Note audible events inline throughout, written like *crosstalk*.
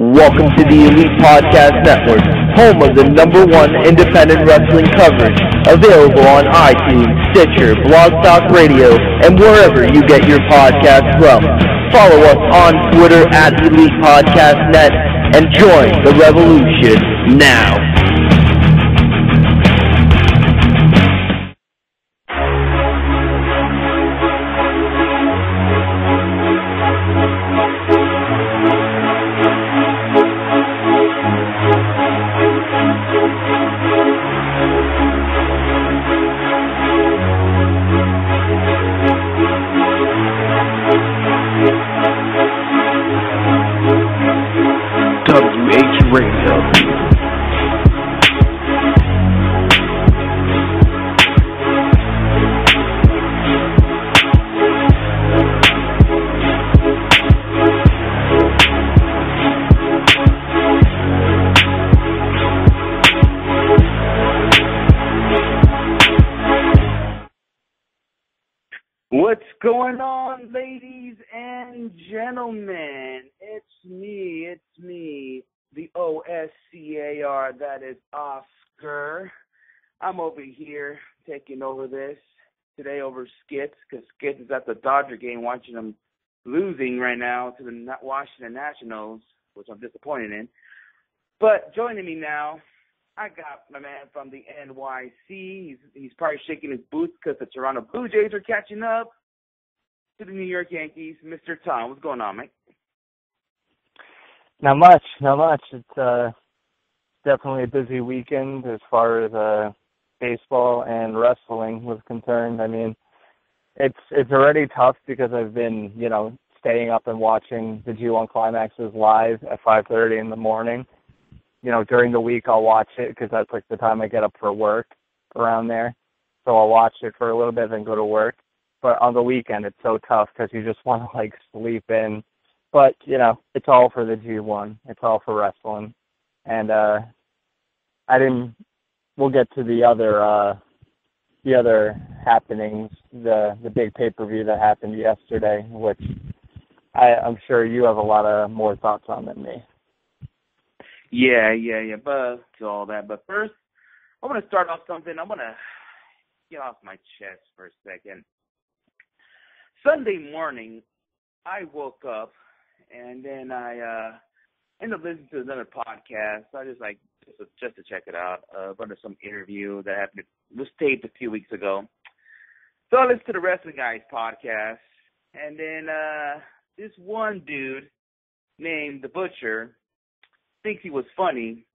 Welcome to the Elite Podcast Network, home of the number one independent wrestling coverage. Available on iTunes, Stitcher, Blog Talk Radio, and wherever you get your podcasts from. Follow us on Twitter at Elite Podcast Net and join the revolution now. Gentlemen? It's me, it's me, the OSCAR, that is Oscar. I'm over here taking over this today over Skits, because Skits is at the Dodger game watching them losing right now to the Washington Nationals, which I'm disappointed in. But joining me now, I got my man from the NYC. He's he's probably shaking his boots because the Toronto Blue Jays are catching up to the New York Yankees. Mr. Tom, what's going on, mate? Not much, not much. It's uh definitely a busy weekend as far as uh baseball and wrestling was concerned. I mean, it's it's already tough because I've been, you know, staying up and watching the G1 climaxes live at 5:30 in the morning. You know, during the week I'll watch it because that's like the time I get up for work around there. So I'll watch it for a little bit then go to work. But on the weekend it's so tough because you just *laughs* want to like sleep in but you know it's all for the G1. It's all for wrestling, and uh I didn't. We'll get to the other uh the other happenings, the the big pay per view that happened yesterday, which I, I'm sure you have a lot of more thoughts on than me. Yeah, yeah, yeah. But to all that. But first, I want to start off something. I want to get off my chest for a second. Sunday morning, I woke up and then I uh ended up listening to another podcast. I just like just to, just to check it out. Uh, under some interview that happened was taped a few weeks ago. So I listened to the Wrestling Guys podcast, and then uh this one dude named the Butcher thinks he was funny,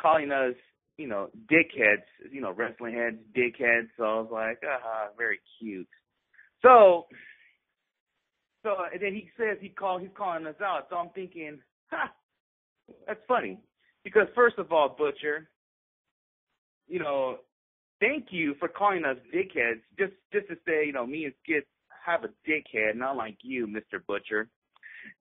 calling us, you know, dickheads, you know, wrestling heads, dickheads. So I was like, aha, very cute. So so and then he says he call he's calling us out. So I'm thinking, ha, that's funny. Because first of all, Butcher, you know, thank you for calling us dickheads. Just just to say, you know, me and Skid have a dickhead, not like you, Mr. Butcher.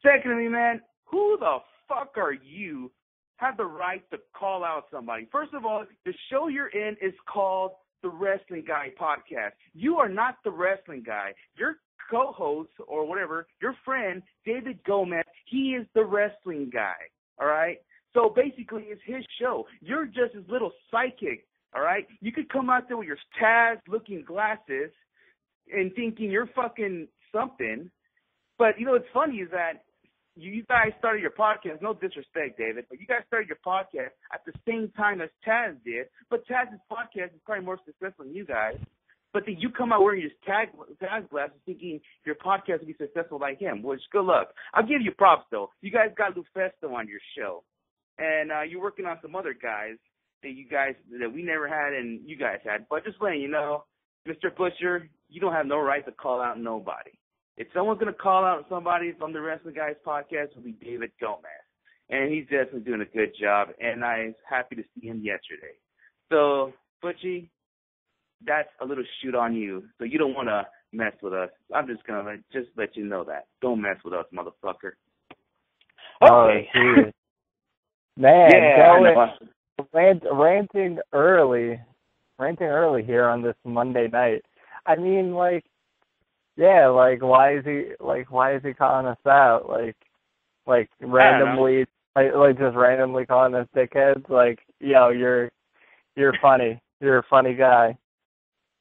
Secondly, man, who the fuck are you have the right to call out somebody? First of all, the show you're in is called the Wrestling Guy Podcast. You are not the wrestling guy. Your co-host or whatever, your friend David Gomez, he is the wrestling guy. All right. So basically, it's his show. You're just his little psychic. All right. You could come out there with your Taz-looking glasses and thinking you're fucking something. But you know what's funny is that you guys started your podcast. No disrespect, David, but you guys started your podcast at the same time as Taz did. But Taz's podcast is probably more successful than you guys. But then you come out wearing your tag tag glasses, thinking your podcast will be successful like him. Which good luck. I'll give you props though. You guys got LuFisto on your show, and uh, you're working on some other guys that you guys that we never had and you guys had. But just letting you know, Mr. Butcher, you don't have no right to call out nobody. If someone's gonna call out somebody from the Wrestling Guys podcast, it'll be David Gomez, and he's definitely doing a good job. And I was happy to see him yesterday. So, Butchie, that's a little shoot on you. So you don't want to mess with us. I'm just gonna let, just let you know that. Don't mess with us, motherfucker. Oh, Okay. geez. *laughs* Man, yeah, going rant, ranting early, ranting early here on this Monday night. I mean, like, yeah, like, why is he like, why is he calling us out? Like, like randomly Like like just randomly calling us dickheads. Like, yo, you're you're funny. You're a funny guy.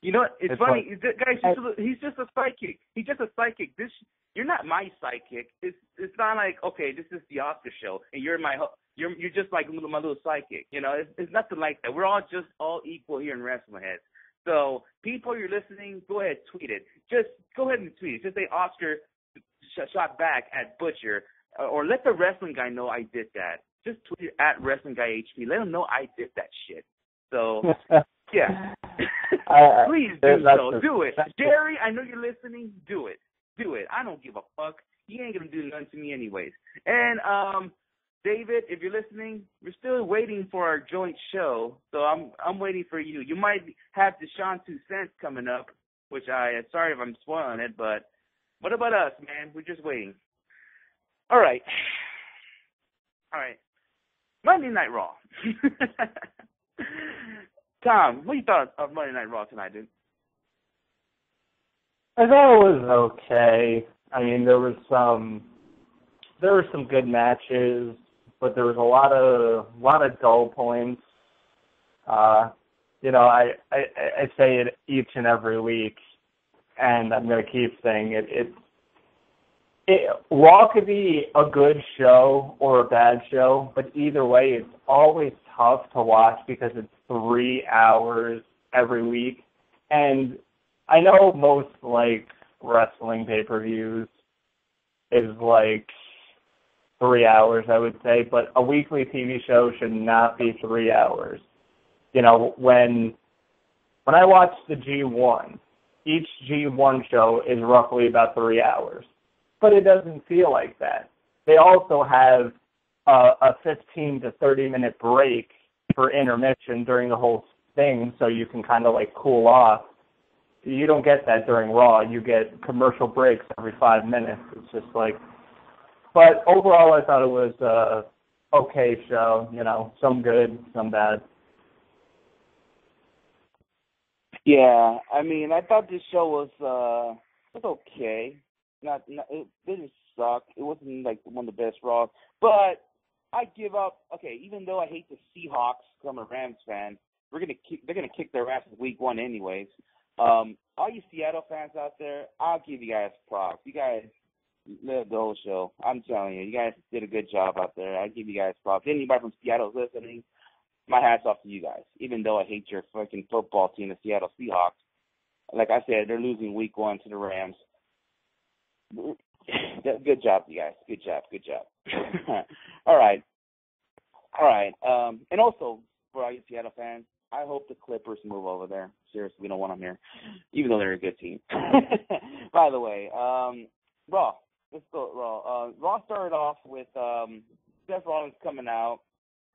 You know, what? it's, It's funny. like- That guy's just a, he's just a psychic. He's just a psychic. This you're not my psychic. It's it's not like okay, this is the Oscar show, and you're my ho- you're you're just like my little psychic. You know, it's, it's nothing like that. We're all just all equal here in Wrestling Heads. So people, you're listening. Go ahead, tweet it. Just go ahead and tweet it. Just say Oscar sh- shot back at Butcher, uh, or let the wrestling guy know I did that. Just tweet it at wrestling guy HP. Let him know I did that shit. So *laughs* yeah. I- *laughs* Please do so. do it. Jerry, I know you're listening. Do it. Do it. I don't give a fuck. You ain't gonna do nothing to me anyways. And um David, if you're listening, we're still waiting for our joint show. So I'm I'm waiting for you. You might have Deshaun Two Cents coming up, which I sorry if I'm spoiling it, but what about us, man? We're just waiting. All right. All right. Monday Night Raw. *laughs* Tom, what you thought of Monday Night Raw tonight, dude? I thought it was okay. I mean, there was some there were some good matches, but there was a lot of a lot of dull points. Uh, you know, I I, I say it each and every week, and I'm to keep saying it. It it Raw could be a good show or a bad show, but either way, it's always tough to watch because it's three hours every week, and I know most like wrestling pay per views is like three hours, I would say, but a weekly TV show should not be three hours. You know, when when I watch the G1, each G1 show is roughly about three hours, but it doesn't feel like that. They also have a, a 15 to 30 minute break for intermission during the whole thing, so you can kind of like cool off you don't get that during Raw. You get commercial breaks every five minutes. It's just like, but overall, I thought it was a okay show. You know, some good, some bad. Yeah, I mean, I thought this show was uh was okay. Not, not it didn't suck. It wasn't like one of the best Raws, but I give up. Okay, even though I hate the Seahawks, 'cause I'm a Rams fan. We're gonna kick, they're gonna kick their ass in week one anyways. Um, all you Seattle fans out there, I'll give you guys props. You guys lived the whole show. I'm telling you, you guys did a good job out there. I give you guys props. Anybody from Seattle listening, my hat's off to you guys. Even though I hate your fucking football team, the Seattle Seahawks. Like I said, they're losing week one to the Rams. *laughs* Good job, you guys. Good job. Good job. *laughs* all right. All right. Um, and also, for all you Seattle fans, I hope the Clippers move over there. Seriously, we don't want them here, even though they're a good team. *laughs* By the way, um, Raw. Let's go Raw. Uh, Raw started off with um, Seth Rollins coming out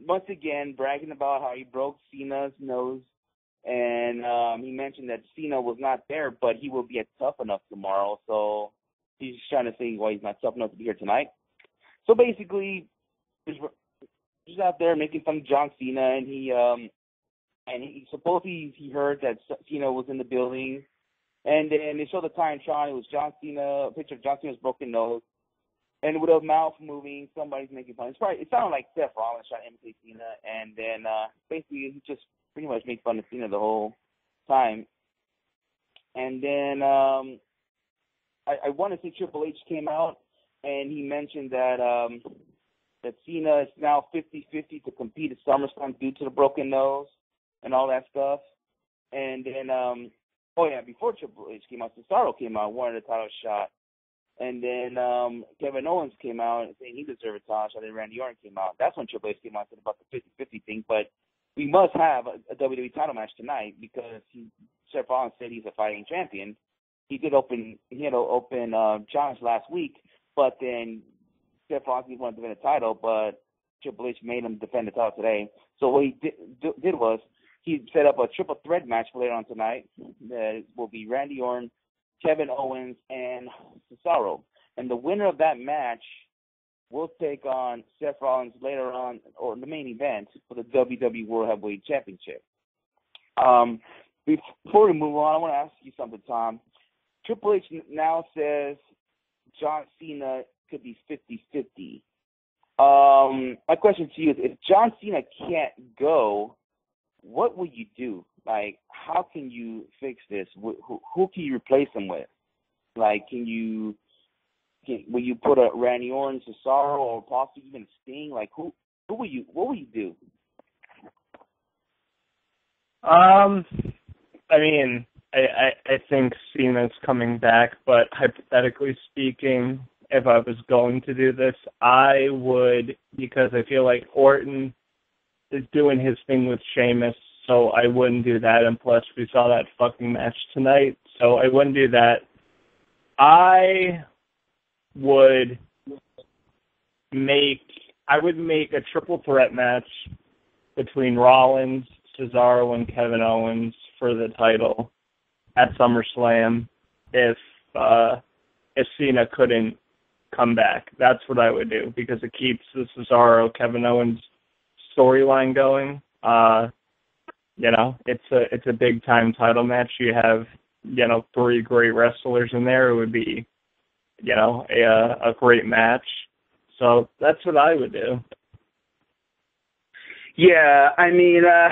once again bragging about how he broke Cena's nose, and um, he mentioned that Cena was not there, but he will be at Tough Enough tomorrow. So he's trying to say why he's not tough enough to be here tonight. So basically, he's he's out there making fun of John Cena, and he um and he supposedly he heard that Cena was in the building, and then they showed the time Sean. It was John Cena, a picture of John Cena's broken nose, and with a mouth moving, somebody's making fun. It's probably it sounded like Seth Rollins trying to imitate Cena, and then uh basically he just pretty much made fun of Cena the whole time. And then um I, I want to say Triple H came out and he mentioned that um that Cena is now 50-50 to compete at SummerSlam due to the broken nose and all that stuff. And then, um, oh yeah, before Triple H came out, Cesaro came out, wanted a title shot. And then um, Kevin Owens came out saying he deserved a title shot. And Randy Orton came out. That's when Triple H came out and said about the 50-50 thing. But we must have a, a WWE title match tonight because he, Seth Rollins said he's a fighting champion. He did open, he had open uh, challenge last week, but then Seth Rollins wanted to win the title, but Triple H made him defend the title today. So what he did, did was he set up a triple threat match for later on tonight. That will be Randy Orton, Kevin Owens, and Cesaro. And the winner of that match will take on Seth Rollins later on, or the main event for the WWE World Heavyweight Championship. Um, before we move on, I want to ask you something, Tom. Triple H now says John Cena could be 50-50. Um, my question to you is: If John Cena can't go, what will you do? Like, how can you fix this? Who, who, who can you replace him with? Like, can you can, will you put a Randy Orton, Cesaro, or possibly even Sting? Like, who who will you what will you do? Um, I mean, I, I I think Cena's coming back, but hypothetically speaking, if I was going to do this, I would because I feel like Orton is doing his thing with Sheamus, so I wouldn't do that. And plus, we saw that fucking match tonight, so I wouldn't do that. I would make I would make a triple threat match between Rollins, Cesaro, and Kevin Owens for the title at SummerSlam if uh if Cena couldn't come back. That's what I would do because it keeps the Cesaro Kevin Owens storyline going. Uh you know, it's a it's a big time title match. You have, you know, three great wrestlers in there. It would be, you know, a a great match. So that's what I would do. Yeah, I mean, uh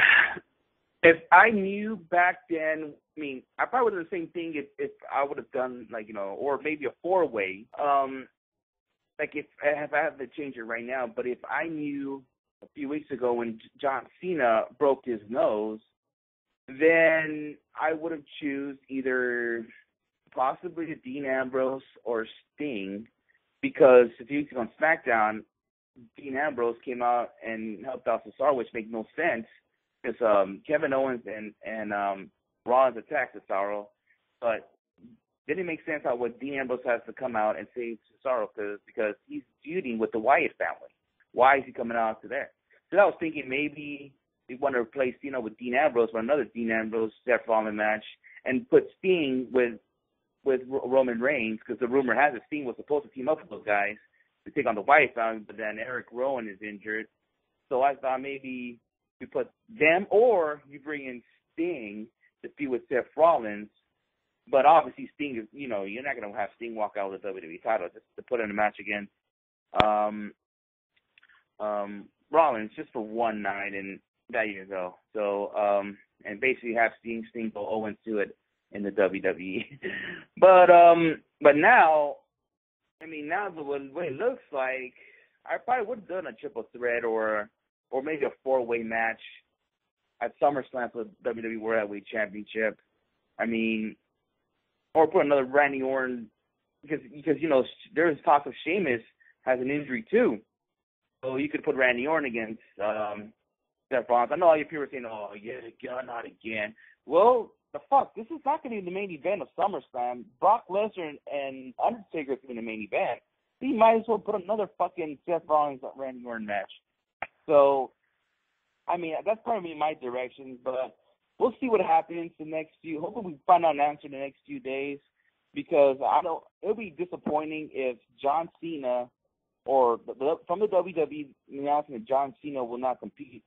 if I knew back then, I mean, I probably would have the same thing if if I would have done like you know, or maybe a four way. Um, like if if I have to change it right now, but if I knew a few weeks ago when John Cena broke his nose, then I would have choose either possibly Dean Ambrose or Sting, because if you on SmackDown, Dean Ambrose came out and helped out Cesaro, which makes no sense because um, Kevin Owens and and um, Rollins attacked Cesaro, but didn't make sense how what Dean Ambrose has to come out and save Cesaro because because he's feuding with the Wyatt family. Why is he coming out to there? So I was thinking maybe they want to replace you know with Dean Ambrose for another Dean Ambrose Seth Rollins match and put Sting with with Roman Reigns because the rumor has it Sting was supposed to team up with those guys to take on the Wyatt family, but then Erick Rowan is injured. So I thought maybe you put them or you bring in Sting to feud with Seth Rollins. But obviously Sting is you know, you're not gonna have Sting walk out with the WWE title just to put in a match against um um Rollins just for one night and that year ago. So um and basically have Sting Sting go 0 to it in the WWE. *laughs* but um but now I mean now the way it looks like I probably would have done a triple threat or or maybe a four way match at SummerSlam for the WWE World Heavyweight Championship. I mean, or put another Randy Orton because because you know there's talk of Sheamus has an injury too, so you could put Randy Orton against um, Seth Rollins. I know all your people are saying, "Oh, yeah, God, not again." Well, the fuck, this is not going to be the main event of SummerSlam. Brock Lesnar and, Undertaker is going to be the main event. You might as well put another fucking Seth Rollins Randy Orton match. So, I mean, that's probably my direction, but we'll see what happens the next few. Hopefully, we find out an answer in the next few days because I don't. It'll be disappointing if John Cena or the, from the WWE announcement John Cena will not compete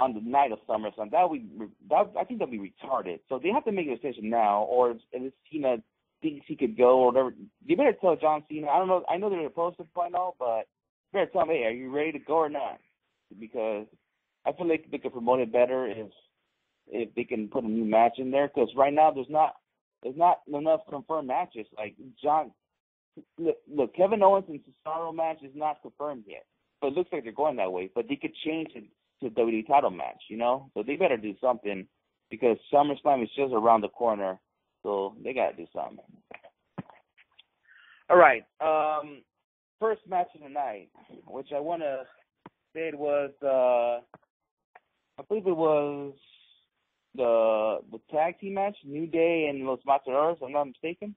on the night of SummerSlam. That would that I think that'd be retarded. So they have to make a decision now, or if Cena thinks he could go or whatever. You better tell John Cena. I don't know. I know they're supposed to find out, but better tell him, hey, are you ready to go or not? Because I feel like they could promote it better if if they can put a new match in there. Because right now there's not there's not enough confirmed matches. Like John, look, look Kevin Owens and Cesaro match is not confirmed yet, but it looks like they're going that way. But they could change it to WWE title match, you know. So they better do something because SummerSlam is just around the corner. So they gotta do something. All right. Um, first match of the night, which I wanna say it was uh I believe it was the the tag team match, New Day and Los Matadores, if I'm not mistaken.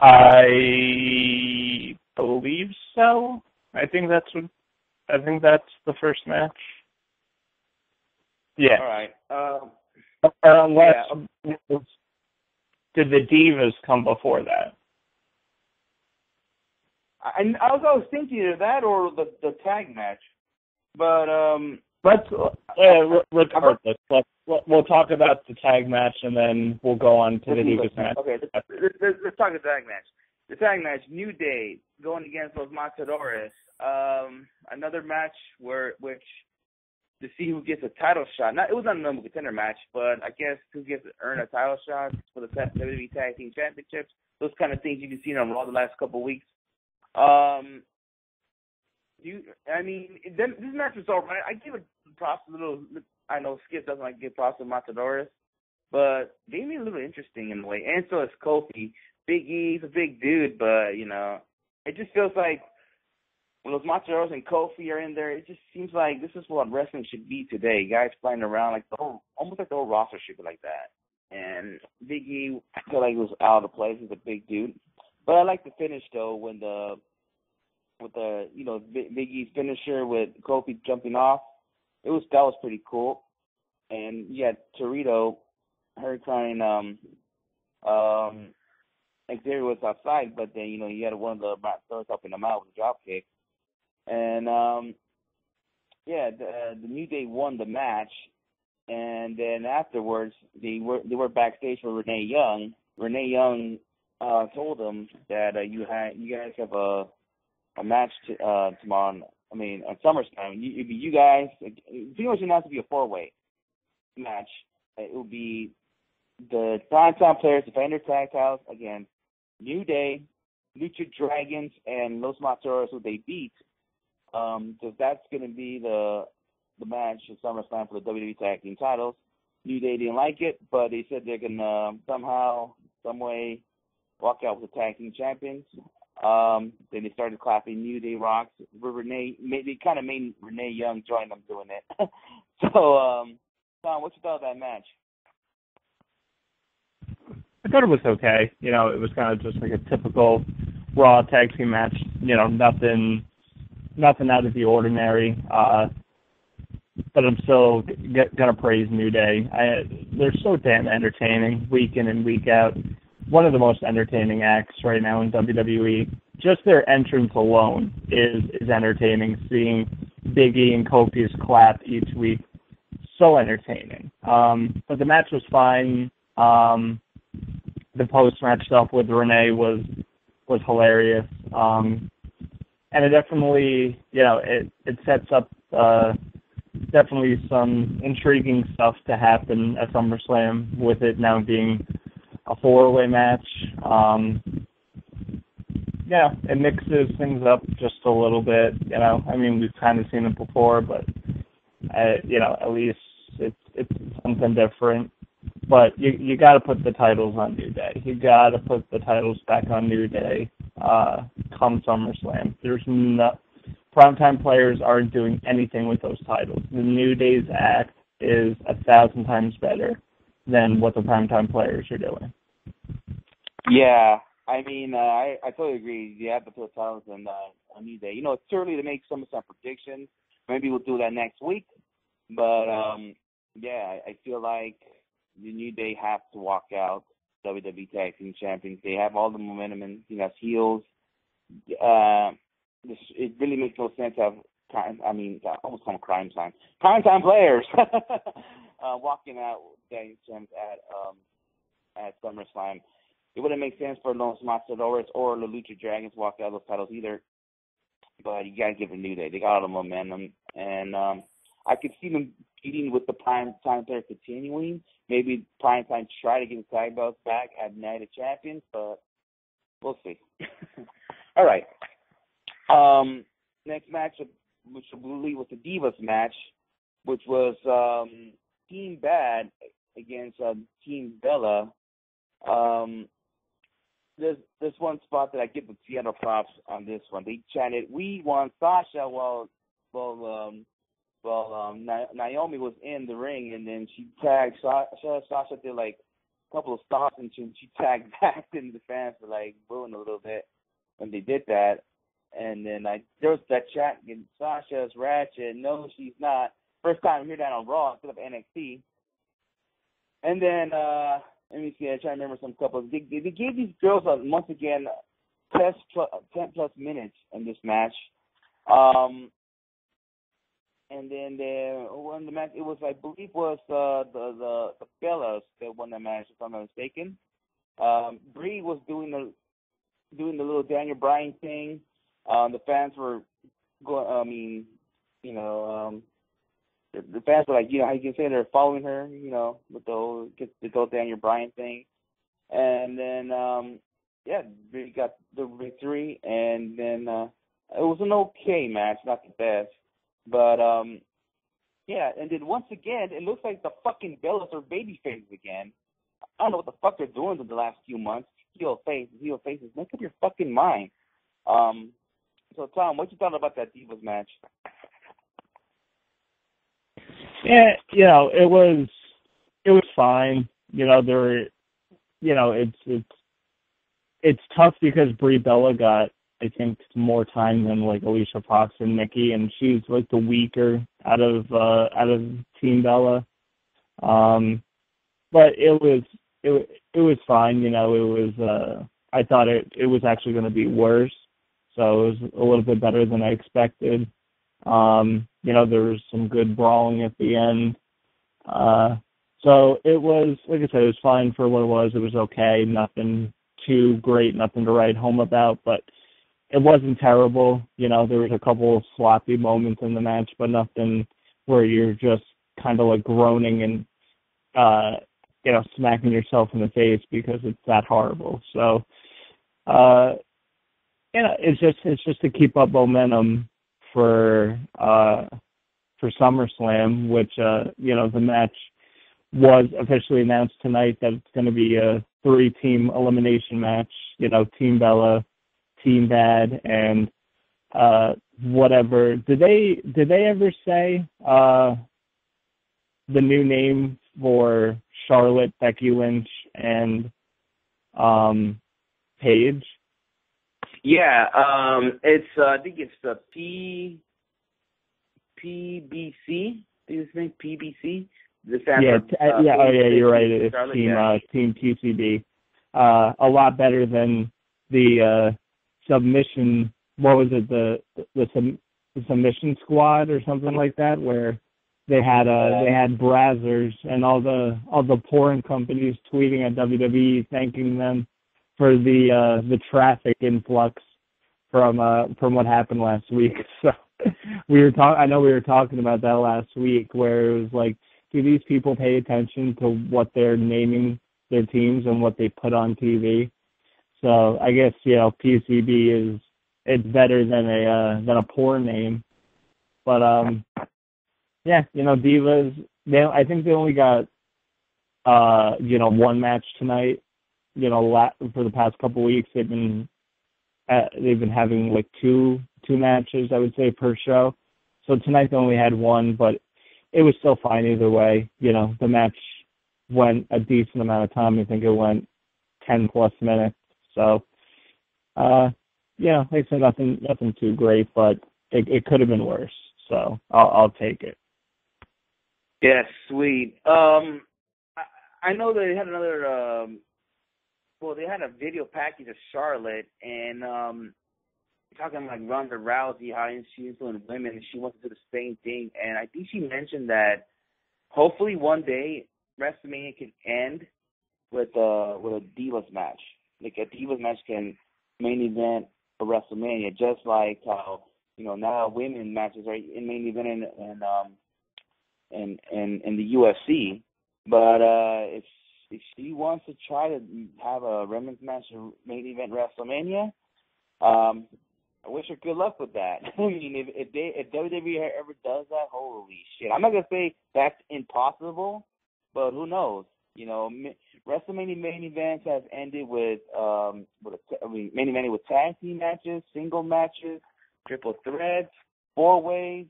I believe so. I think that's what I think that's the first match. Yeah. All right. Um, uh, unless yeah. did the divas come before that? I, I was always thinking of that or the the tag match, but um. Let's uh, regardless. Let's we'll talk about the tag match and then we'll go on to the divas match. Okay, let's, let's, let's talk the tag match. the tag match, New Day going against Los Matadores. Um, another match where which to see who gets a title shot. Not it was not a number contender match, but I guess who gets to earn a title shot for the WWE Tag Team Championships. Those kind of things you've been seeing on Raw the last couple of weeks. Um, you, I mean, then this match was alright. I give it props a little. I know Skip doesn't like to give props to Matadores, but they made it a little interesting in a way. And so is Kofi. Big E's a big dude, but you know, it just feels like when those Matadores and Kofi are in there, it just seems like this is what wrestling should be today. Guys flying around like the whole, almost like the whole roster should be like that. And Big E, I feel like was out of place. He's a big dude, but I like the finish though when the with the you know Big, Big E's finisher with Kofi jumping off. It was that was pretty cool. And yeah, Torito, Hurricane, um, um, Xavier was outside, but then you know he had one of the Matadores helping him out with a drop kick. And um, yeah, the, the New Day won the match, and then afterwards they were they were backstage with Renee Young. Renee Young uh, told them that uh, you had you guys have a a match to, uh, tomorrow. I mean, on SummerSlam, you, it'd be you guys. Pretty much announced to be a four way match. It would be the primetime players defend their tag titles against New Day, Lucha Dragons, and Los Matadores, who they beat um, because that's going to be the the match at SummerSlam for the WWE Tag Team titles. New Day didn't like it, but they said they're going to somehow, some way, walk out with the Tag Team champions. Um, then they started clapping New Day rocks. Renee, they kind of made Renee Young join them doing it. *laughs* so, um, Tom, what you thought of that match? I thought it was okay. You know, it was kind of just like a typical Raw tag team match. You know, nothing nothing out of the ordinary. Uh, but I'm still get, gonna praise New Day. I, they're so damn entertaining week in and week out. One of the most entertaining acts right now in WWE. Just their entrance alone is is entertaining. Seeing Biggie and Kofi's clap each week, so entertaining. Um, but the match was fine. Um, the post match stuff with Renee was was hilarious. Um, and it definitely, you know, it it sets up uh, definitely some intriguing stuff to happen at SummerSlam with it now being a four-way match. Um, yeah, it mixes things up just a little bit. You know, I mean, we've kind of seen it before, but uh, you know, at least it's it's something different. But you you got to put the titles on New Day. You got to put the titles back on New Day uh, come SummerSlam. There's no primetime players aren't doing anything with those titles. The New Day's act is a thousand times better than what the primetime players are doing. Yeah, I mean, uh, I I totally agree. You have to put in uh, New Day. You know, it's early to make some some predictions. Maybe we'll do that next week. But um, yeah, I feel like the New Day have to walk out WWE Tag Team Champions. They have all the momentum and you know heels. Uh, this, it really makes no sense to have crime. I mean, I almost call them crime time. Crime time players *laughs* uh, walking out Tag Champs at um at SummerSlam. It wouldn't make sense for Los Matadores or the Lucha Dragons to walk out those titles either. But you gotta give a new day. They got all the momentum, and um I could see them competing with the prime time player continuing. Maybe prime time try to get the tag belts back at Night of Champions, but we'll see. *laughs* All right. Um, next match, which I believe was the Divas match, which was um, Team Bad against um, Team Bella. Um, there's this one spot that I give the Seattle props on this one. They chanted, "We want Sasha," while while um, well, um, Naomi was in the ring, and then she tagged Sasha. Sasha did like a couple of stops, and she, she tagged *laughs* back into the fans were like booing a little bit when they did that. And then I there was that chat, and Sasha's ratchet. No, she's not. First time I hear that on Raw instead of NXT. And then uh let me see. I try to remember some couples. They, they gave these girls uh, once again plus, ten plus minutes in this match. Um, and then they won the match. It was, I believe, was uh, the the the Bellas that won the match, if I'm not mistaken. Um, Brie was doing the doing the little Daniel Bryan thing. Um, the fans were going. I mean, you know, um, the, fans were like, you know, how you can say they're following her, you know, with the whole get the whole Daniel Bryan thing, and then um, yeah, we got the victory, and then uh, it was an okay match, not the best, but um, yeah, and then once again, it looks like the fucking Bellas are baby faces again. I don't know what the fuck they're doing in the last few months. Heel face, heel faces. Make up your fucking mind. Um, so Tom, what you thought about that Divas match? Yeah, you know, it was it was fine. You know, there you know, it's it's it's tough because Brie Bella got I think more time than like Alicia Fox and Nikki and she's like the weaker out of uh out of Team Bella. Um but it was it it was fine, you know, it was uh I thought it it was actually going to be worse. So it was a little bit better than I expected. Um, you know, there was some good brawling at the end. Uh, so it was, like I said, it was fine for what it was. It was okay. Nothing too great, nothing to write home about, but it wasn't terrible. You know, there was a couple of sloppy moments in the match, but nothing where you're just kind of like groaning and, uh, you know, smacking yourself in the face because it's that horrible. So, uh, you know, it's just, it's just to keep up momentum for uh, for SummerSlam, which uh, you know the match was officially announced tonight that it's going to be a three-team elimination match. You know, Team Bella, Team Bad, and uh, whatever. Did they did they ever say uh, the new name for Charlotte, Becky Lynch, and um, Paige? Yeah, um, it's uh, I think it's the P PBC. Is his name PBC? The yeah, t- uh, yeah, oh yeah, you're right. It's Charlotte, team yeah. uh, Team PCB. Uh, a lot better than the uh, submission. What was it? The the, sub, the submission squad or something like that, where they had uh they had Brazzers and all the all the porn companies tweeting at WWE thanking them for the uh the traffic influx from uh from what happened last week. *laughs* So we were talking I know we were talking about that last week where it was like do these people pay attention to what they're naming their teams and what they put on TV? So I guess, you know, PCB is it's better than a uh than a poor name. But um yeah, you know, Divas they I think they only got uh, you know, one match tonight you know, la- for the past couple weeks they've been uh, they've been having like two two matches I would say per show. So tonight they only had one, but it was still fine either way. You know, the match went a decent amount of time. I think it went ten plus minutes. So, uh, yeah, like said, nothing nothing too great, but it it could have been worse. So I'll I'll take it. Yes, sweet. Um, I, I know they had another um well, they had a video package of Charlotte and um talking like Ronda Rousey, how she's doing women, and she wants to do the same thing. And I think she mentioned that hopefully one day WrestleMania can end with uh with a Divas match. Like a Divas match can main event a WrestleMania, just like how you know now women matches are in main event in, and um and and in the UFC. But uh if if she wants to try to have a women's match or main event WrestleMania, um, I wish her good luck with that. *laughs* I mean, if if they if WWE ever does that, holy shit! I'm not gonna say that's impossible, but who knows? You know, WrestleMania main events have ended with um with a, I mean main event with tag team matches, single matches, triple threats, four ways.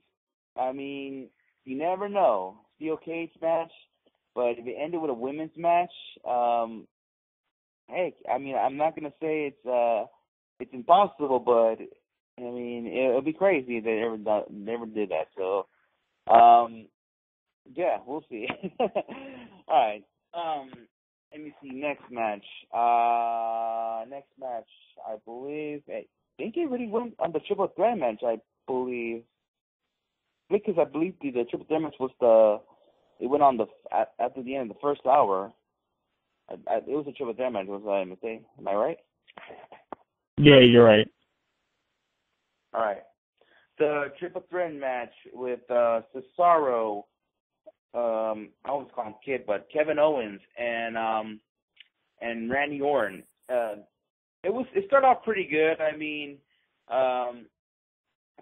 I mean, you never know. Steel cage match, but if it ended with a women's match, um, hey, I mean, I'm not gonna say it's uh, it's impossible, but I mean, it would be crazy if they ever done, never did that. So, um, yeah, we'll see. *laughs* All right. Um, let me see next match. Uh, next match, I believe. I think it really went on the triple threat match. I believe because I believe the, the triple threat match was the it went on the after the end of the first hour. I, I, it was a triple threat match. Was I mistake? Am I right? Yeah, you're right. All right. The triple threat match with uh, Cesaro, um, I always call him Kid, but Kevin Owens and um, and Randy Orton. Uh, it was it started off pretty good. I mean, um,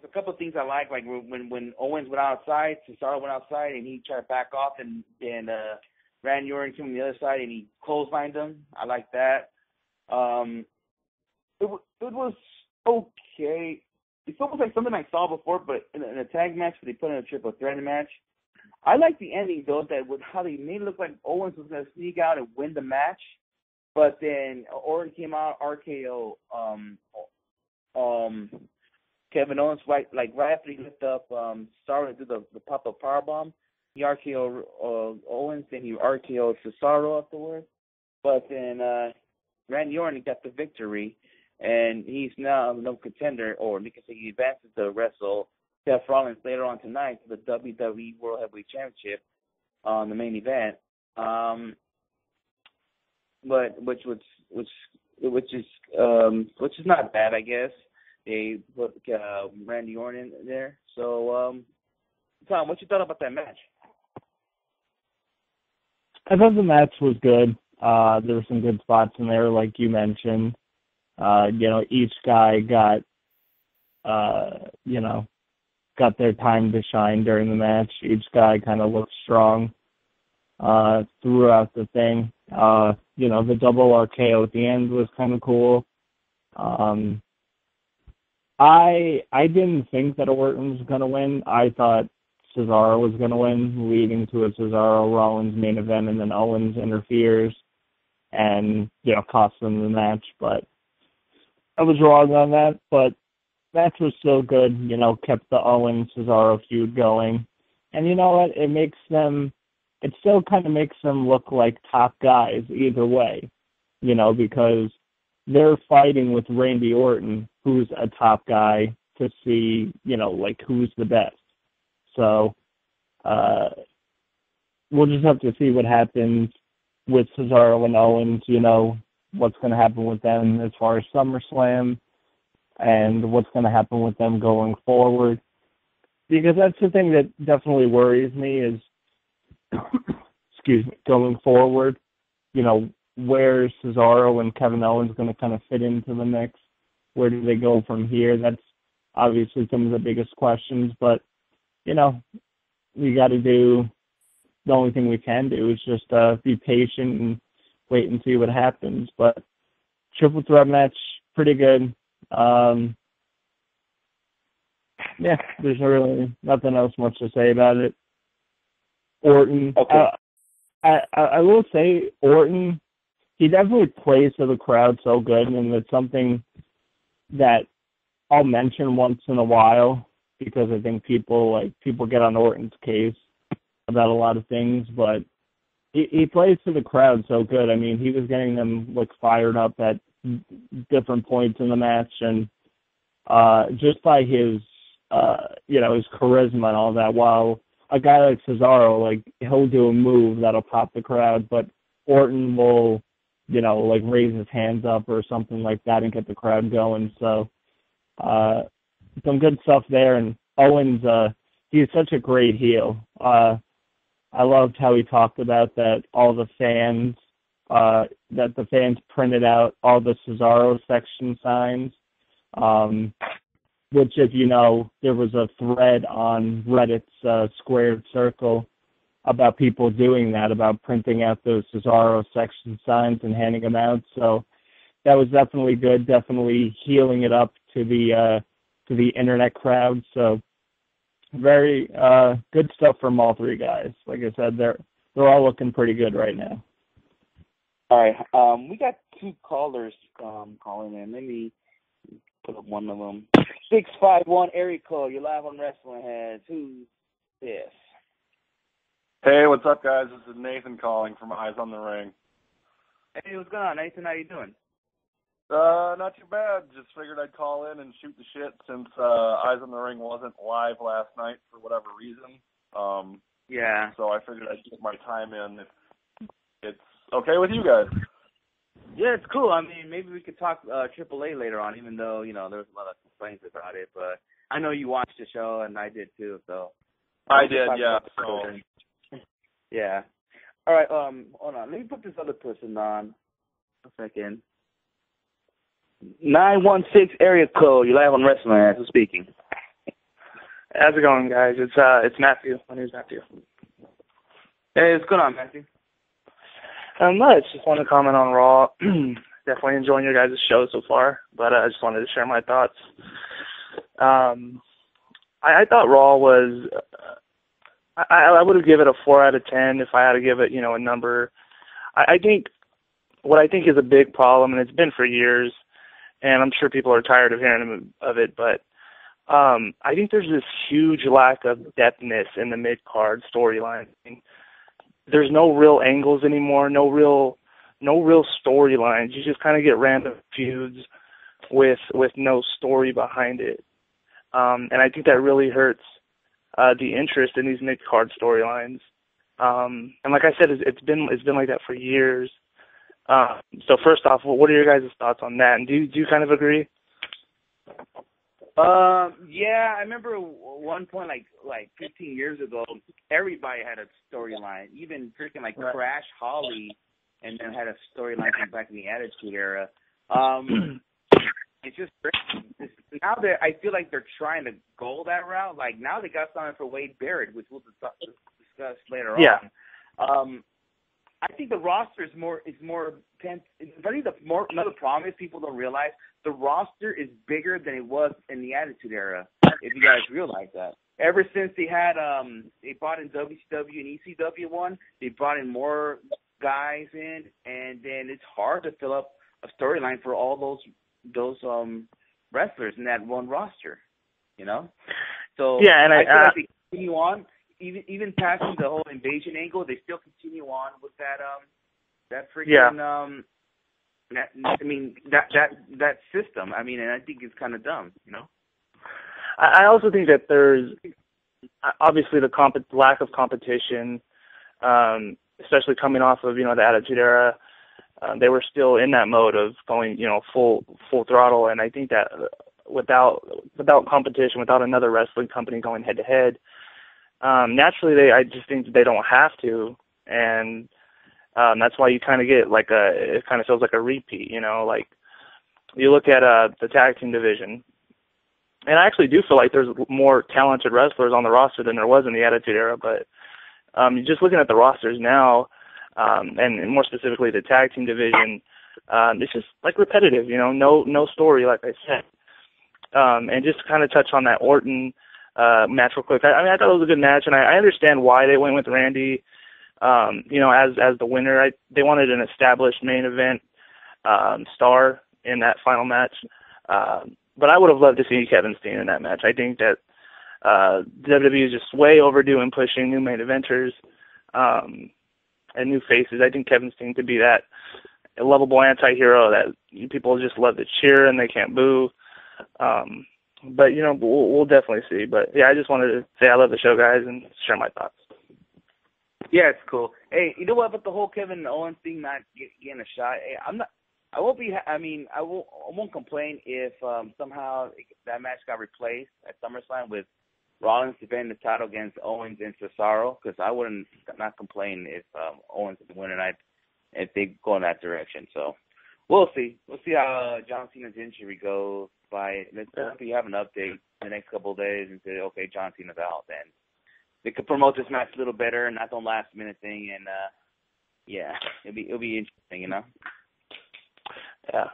a couple of things I like, like when when Owens went outside, Cesaro went outside, and he tried to back off, and and uh, Randy Orton came from the other side, and he clotheslined him. I like that. Um, it it was okay. It's almost like something I saw before, but in a, in a tag match, but they put in a triple threat match. I like the ending though, that with how they made it look like Owens was gonna sneak out and win the match, but then Orton came out RKO. Um, um, Kevin Owens right like right after he lifted up um to do the the pop up power bomb, he RKO uh, Owens, then he RKO Cesaro afterwards. But then uh Randy Orton got the victory and he's now no contender or you can say he advances to wrestle Seth Rollins later on tonight for the WWE World Heavyweight Championship on the main event. Um but which was which which is um which is not bad I guess they put uh, Randy Orton in there. So, um, Tom, what you thought about that match? I thought the match was good. Uh, there were some good spots in there, like you mentioned. Uh, you know, each guy got, uh, you know, got their time to shine during the match. Each guy kind of looked strong uh, throughout the thing. Uh, you know, the double RKO at the end was kind of cool. Um, I I didn't think that Orton was gonna win. I thought Cesaro was gonna win, leading to a Cesaro Rollins main event, and then Owens interferes and you know costs them the match. But I was wrong on that. But match was still good. You know, kept the Owens Cesaro feud going, and you know what? It makes them. It still kind of makes them look like top guys either way. You know, because they're fighting with Randy Orton, who's a top guy, to see, you know, like who's the best. So uh we'll just have to see what happens with Cesaro and Owens, you know, what's gonna happen with them as far as SummerSlam and what's gonna happen with them going forward. Because that's the thing that definitely worries me is *coughs* excuse me, going forward, you know, where Cesaro and Kevin Owens going to kind of fit into the mix? Where do they go from here? That's obviously some of the biggest questions, but you know, we got to do the only thing we can do is just uh, be patient and wait and see what happens. But triple threat match, pretty good. Um, yeah, there's really nothing else much to say about it. Orton. Okay. I, I I will say Orton he definitely plays to the crowd so good, and it's something that I'll mention once in a while because I think people like people get on Orton's case about a lot of things, but he, he plays to the crowd so good. I mean, he was getting them like fired up at different points in the match, and uh, just by his uh, you know his charisma and all that. While a guy like Cesaro, like he'll do a move that'll pop the crowd, but Orton will you know, like raise his hands up or something like that and get the crowd going. So uh some good stuff there and Owens uh he's such a great heel. Uh I loved how he talked about that all the fans uh that the fans printed out all the Cesaro section signs. Um which if you know there was a thread on Reddit's uh squared circle about people doing that, about printing out those Cesaro section signs and handing them out. So that was definitely good, definitely healing it up to the uh, to the internet crowd. So very uh, good stuff from all three guys. Like I said, they're they're all looking pretty good right now. All right, um, we got two callers um, calling in. Let me put up one of them. Six five one area code. You're live on Wrestling Heads. Who's this? Hey, what's up, guys? This is Nathan calling from Eyes on the Ring. Hey, what's going on, Nathan? How you doing? Uh, not too bad. Just figured I'd call in and shoot the shit since uh, Eyes on the Ring wasn't live last night for whatever reason. Um, yeah. So I figured I'd get my time in if it's okay with you guys. Yeah, it's cool. I mean, maybe we could talk uh AAA later on, even though you know there was a lot of complaints about it. But I know you watched the show, and I did too. So I we'll did, yeah. So. Yeah. All right. Um, hold on. Let me put this other person on. A second. Nine one six area code. You're live on Wrestling. Who's speaking? How's it going, guys? It's uh, it's Matthew. My name's Matthew. Hey, what's going on, Matthew? Um, much. Just want to comment on Raw. *clears throat* Definitely enjoying your guys' show so far, but uh, I just wanted to share my thoughts. Um, I, I thought Raw was. I, I would have given it a four out of ten if I had to give it, you know, a number. I, I think what I think is a big problem, and it's been for years, and I'm sure people are tired of hearing of it, but um, I think there's this huge lack of depthness in the mid card storyline. There's no real angles anymore, no real no real storylines. You just kind of get random feuds with with no story behind it. Um, and I think that really hurts uh, the interest in these mid card storylines. Um, and like I said, it's, it's been it's been like that for years. Um, so first off, what are your guys' thoughts on that? And do you, do you kind of agree? Um, yeah, I remember one point like like 15 years ago, everybody had a storyline. Even freaking like Right. Crash Holly, and then had a storyline from back in the Attitude Era. Um, *clears throat* it's just it's, now that I feel like they're trying to go that route. Like now they got something for Wade Barrett, which we'll discuss, later Yeah. on. Um, I think the roster is more is more. I think the more another problem is people don't realize the roster is bigger than it was in the Attitude Era. If you guys realize that, ever since they had um they brought in WCW and ECW one, they brought in more guys in, and then it's hard to fill up a storyline for all those those um wrestlers in that one roster. You know, so Yeah, and I- feel uh, like they continue on even even passing the whole invasion angle, they still continue on with that um that freaking um that I mean that that that system. I mean, and I think it's kind of dumb, you know. I I also think that there's obviously the comp- lack of competition, um, especially coming off of you know the Attitude Era. Um, they were still in that mode of going you know full full throttle, and I think that uh, without without competition, without another wrestling company going head to head, um, naturally they I just think that they don't have to, and um, that's why you kind of get like a it kind of feels like a repeat, you know, like you look at uh the tag team division and I actually do feel like there's more talented wrestlers on the roster than there was in the Attitude Era. But um, just looking at the rosters now, um, and, more specifically the tag team division, um, it's just like repetitive. You know, no no story, like I said. Um, and just kind of touch on that Orton uh, match real quick. I, I mean, I thought it was a good match, and I, I understand why they went with Randy. Um, you know, as as the winner, I, they wanted an established main event um, star in that final match. Um, but I would have loved to see Kevin Steen in that match. I think that uh, WWE is just way overdue in pushing new main eventers um, and new faces. I think Kevin Steen could be that lovable anti-hero that people just love to cheer and they can't boo. Um, but you know, we'll, we'll definitely see. But yeah, I just wanted to say I love the show, guys, and share my thoughts. Yeah, it's cool. Hey, you know what? But the whole Kevin Owens thing not getting a shot. Hey, I'm not. I won't be. I mean, I won't. I won't complain if um somehow that match got replaced at SummerSlam with Rollins defending the title against Owens and Cesaro, because I wouldn't not complain if um Owens is winner night if they go in that direction. So we'll see. We'll see how uh, John Cena's injury goes. By let's Yeah. hopefully have an update the next couple of days and say, okay, John Cena's out. Then they could promote this match a little better and not the last minute thing. And uh yeah, it'll be it'll be interesting, you know. Yeah.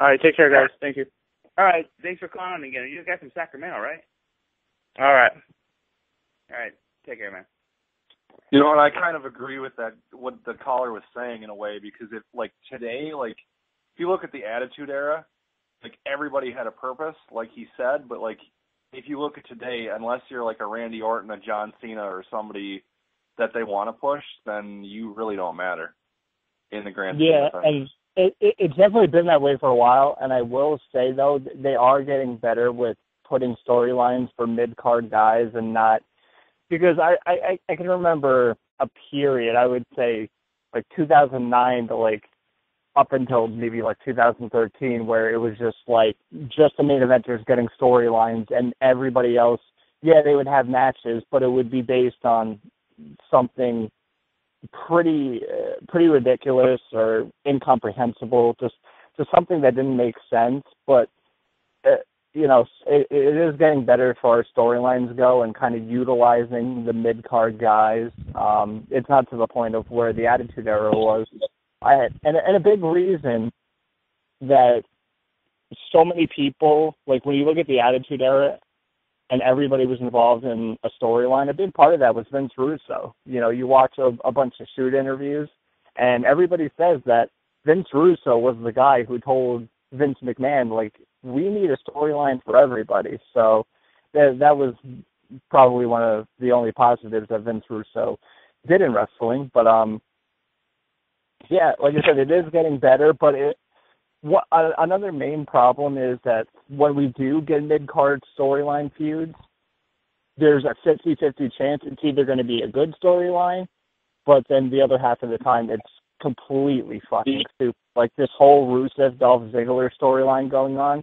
All right, take care, guys. Thank you. All right, thanks for calling again. You guys from Sacramento, right? All right. All right, take care, man. You know, and I kind of agree with that what the caller was saying in a way because if like today, like if you look at the Attitude Era, like everybody had a purpose, like he said, but like if you look at today, unless you're like a Randy Orton, a John Cena, or somebody that they want to push, then you really don't matter in the grand Yeah, of and it, it it's definitely been that way for a while. And I will say though, they are getting better with putting storylines for mid card guys and not because I, I I- can remember a period I would say like 2009 to like up until maybe like 2013 where it was just like just the main eventers getting storylines and everybody else yeah they would have matches but it would be based on something pretty uh, pretty ridiculous or incomprehensible just just something that didn't make sense. But uh, you know it, it is getting better as far as storylines go and kind of utilizing the mid card guys um it's not to the point of where the attitude era was I, and and a big reason that so many people like when you look at the Attitude Era and everybody was involved in a storyline. A big part of that was Vince Russo. You know, you watch a, a bunch of shoot interviews, and everybody says that Vince Russo was the guy who told Vince McMahon like we need a storyline for everybody. So that that was probably one of the only positives that Vince Russo did in wrestling. But um, yeah, like I said, it is getting better, but it what uh, another main problem is that when we do get mid card storyline feuds, there's a 50-50 chance it's either going to be a good storyline, but then the other half of the time it's completely fucking stupid. Like this whole Rusev Dolph Ziggler storyline going on,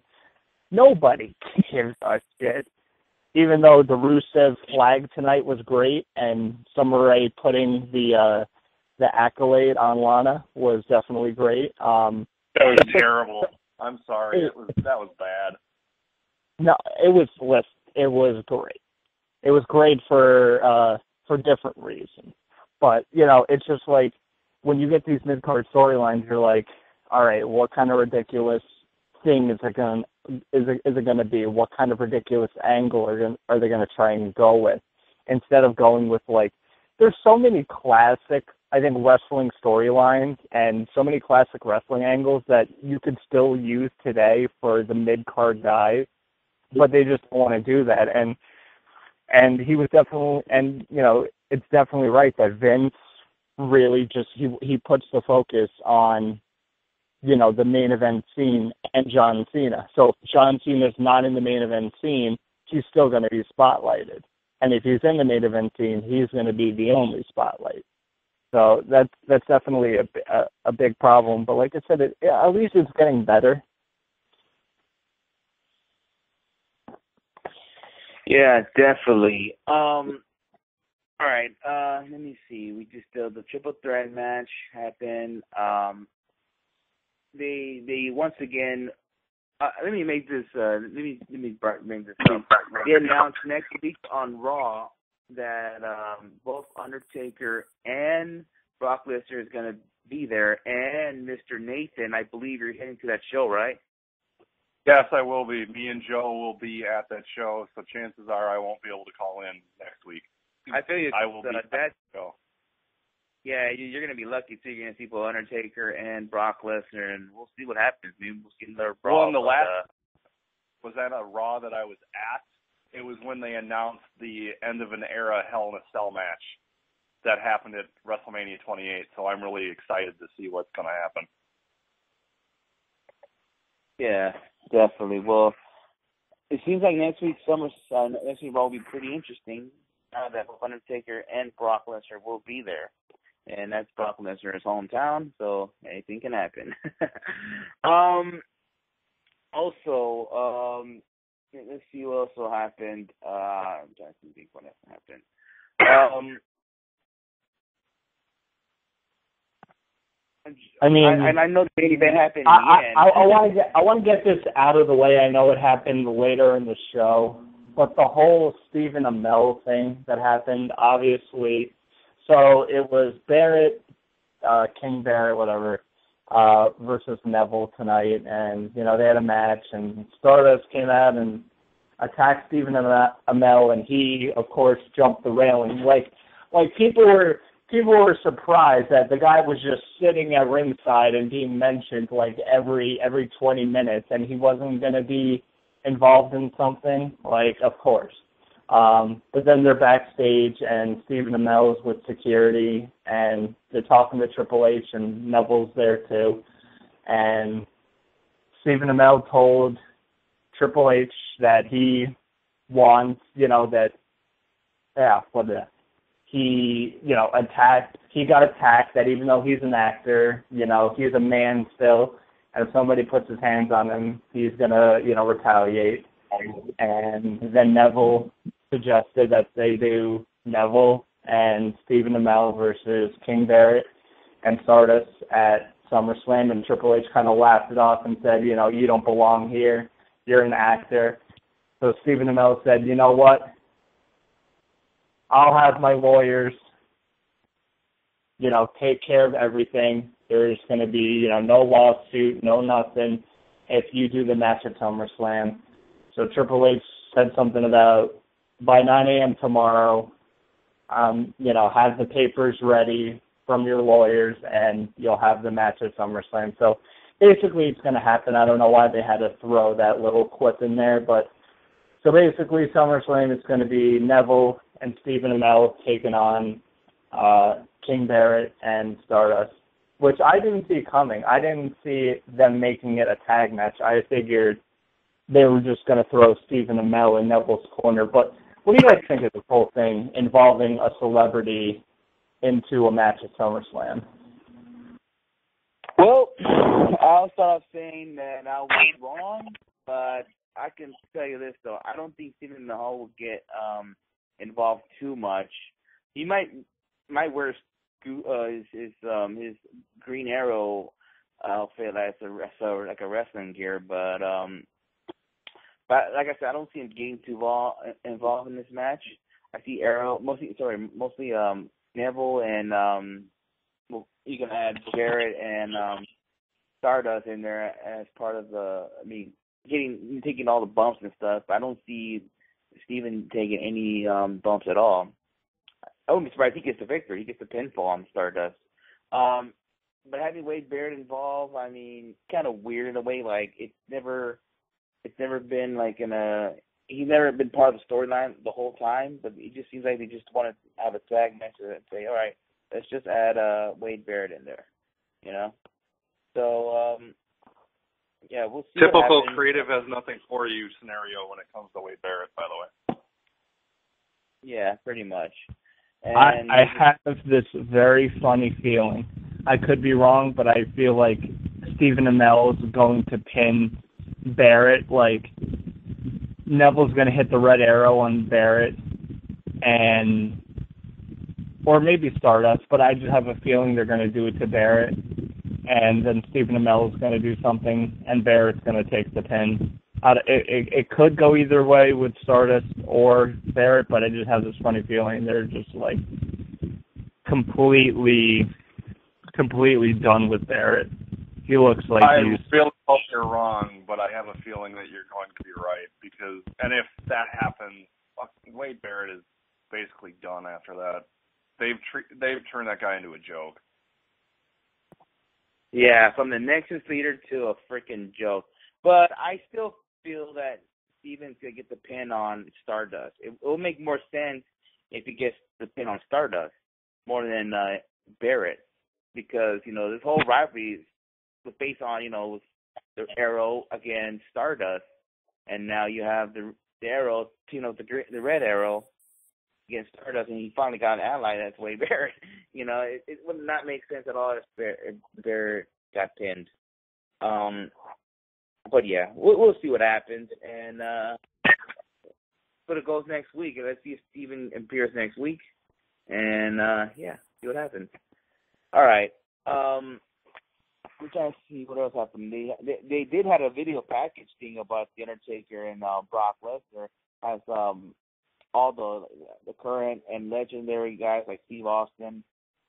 nobody *laughs* gives a shit. Even though the Rusev flag tonight was great and Summer Rae putting the uh the accolade on Lana was definitely great. Um, that was *laughs* terrible. I'm sorry. It was that was bad. No, it was it was great. It was great for uh for different reasons. But, you know, it's just like when you get these mid card storylines you're like, all right, what kind of ridiculous thing is it going is it is it going to be? What kind of ridiculous angle are going, are they going to try and go with instead of going with like there's so many classic I think wrestling storylines and so many classic wrestling angles that you could still use today for the mid card guys, but they just don't want to do that. And and he was definitely and you know it's definitely right that Vince really just he he puts the focus on you know the main event scene and John Cena. So if John Cena's not in the main event scene, he's still going to be spotlighted. And if he's in the main event scene, he's going to be the only spotlight. So that's that's definitely a, a, a big problem. But like I said, it, at least it's getting better. Yeah, definitely. Um, all right. Uh, let me see. We just uh, the triple threat match happened. Um, they they once again. Uh, let me make this. Uh, let me let me make this. Up. They announced next week on Raw that um, both Undertaker and Brock Lesnar is going to be there, and Mr. Nathan. I believe you're heading to that show, right? Yes, I will be. Me and Joe will be at that show, so chances are I won't be able to call in next week. I feel you. I will uh, be that. Yeah, you're going to be lucky too. You're going to see both Undertaker and Brock Lesnar, and we'll see what happens. I mean, we'll see another brawl. Well, in the last uh, was that a Raw that I was at? It was when they announced the end of an era Hell in a Cell match that happened at WrestleMania 28. So I'm really excited to see what's going to happen. Yeah, definitely. Well, it seems like next week's Summer uh, next week Raw will be pretty interesting. Now that both Undertaker and Brock Lesnar will be there, and that's Brock Lesnar's hometown, so anything can happen. *laughs* um, also, um, let's see what also happened. Uh, I'm trying to think what else happened. Um, I mean, I, and I know the main event happened. I, in the end. I, I, I want to get I want to get this out of the way. I know it happened later in the show, but the whole Stephen Amell thing that happened, obviously. So it was Barrett, uh, King Barrett, whatever, uh, versus Neville tonight, and you know they had a match, and Stardust came out and attacked Stephen Amell, and he, of course, jumped the railing. Like, like people were people were surprised that the guy was just sitting at ringside and being mentioned like every every 20 minutes, and he wasn't going to be involved in something. Like, of course. Um, but then they're backstage, and Stephen Amell's with security, and they're talking to Triple H, and Neville's there too. And Stephen Amell told Triple H that he wants, you know, that, yeah, what the, he, you know, attacked. He got attacked. That even though he's an actor, you know, he's a man still. And if somebody puts his hands on him, he's gonna, you know, retaliate. And then Neville suggested that they do Neville and Stephen Amell versus King Barrett and Stardust at SummerSlam, and Triple H kind of laughed it off and said, you know, you don't belong here. You're an actor. So Stephen Amell said, you know what? I'll have my lawyers, you know, take care of everything. There's going to be, you know, no lawsuit, no nothing if you do the match at SummerSlam. So Triple H said something about by 9 a.m. tomorrow, um, you know, have the papers ready from your lawyers and you'll have the match at SummerSlam. So basically it's going to happen. I don't know why they had to throw that little quip in there, but so basically SummerSlam is going to be Neville and Stephen Amell taking on uh, King Barrett and Stardust, which I didn't see coming. I didn't see them making it a tag match. I figured they were just going to throw Stephen Amell in Neville's corner. But what do you guys think of this whole thing involving a celebrity into a match at SummerSlam? Well, I'll start off saying that I was wrong, but I can tell you this though: I don't think Stephen Amell will get um involved too much. He might might wear uh, his his um his Green Arrow outfit as a wrestler, like a wrestling gear, but um, but like I said, I don't see him getting too involved involved in this match. I see Arrow mostly sorry mostly um Neville and um well you can add Jarrett and um Stardust in there as part of the I mean getting taking all the bumps and stuff. But I don't see Steven taking any um bumps at all. I wouldn't be surprised he gets the victory. He gets the pinfall on Stardust. Um but having Wade Barrett involved, I mean, kind of weird in a way. Like it's never, it's never been like in a. He's never been part of the storyline the whole time, but it just seems like they just want to have a tag match and say, all right, let's just add uh Wade Barrett in there, you know. So um yeah, we'll see. Typical creative has nothing for you scenario when it comes to Wade Barrett, by the way. Yeah, pretty much. And I, I have this very funny feeling. I could be wrong, but I feel like Stephen Amell is going to pin Barrett. Like Neville's going to hit the red arrow on Barrett, and or maybe Stardust. But I just have a feeling they're going to do it to Barrett, and then Stephen Amell is going to do something, and Barrett's going to take the pin. It, it, it could go either way with Stardust or Barrett, but I just have this funny feeling they're just like completely, completely done with Barrett. He looks like I he's. feel like you're wrong, but I have a feeling that you're going to be right because, and if that happens, fucking Wade Barrett is basically done after that. They've tre- they've turned that guy into a joke. Yeah, from the Nexus leader to a freaking joke. But I still feel that Steven's gonna get the pin on Stardust. It will make more sense if he gets the pin on Stardust more than uh, Barrett, because you know this whole rivalry was based on you know the Arrow against Stardust, and now you have the, the Arrow, you know the the Red Arrow against Stardust, and he finally got an ally that's way *laughs* Barrett. You know, it, it would not make sense at all if Barrett, if Barrett got pinned. Um, but yeah, we'll, we'll see what happens, and uh, but it goes next week. And let's see if Steven appears next week, and uh, yeah, see what happens. All right. Um, we're trying to see what else happened. They, they they did have a video package thing about the Undertaker and uh, Brock Lesnar as um all the the current and legendary guys like Steve Austin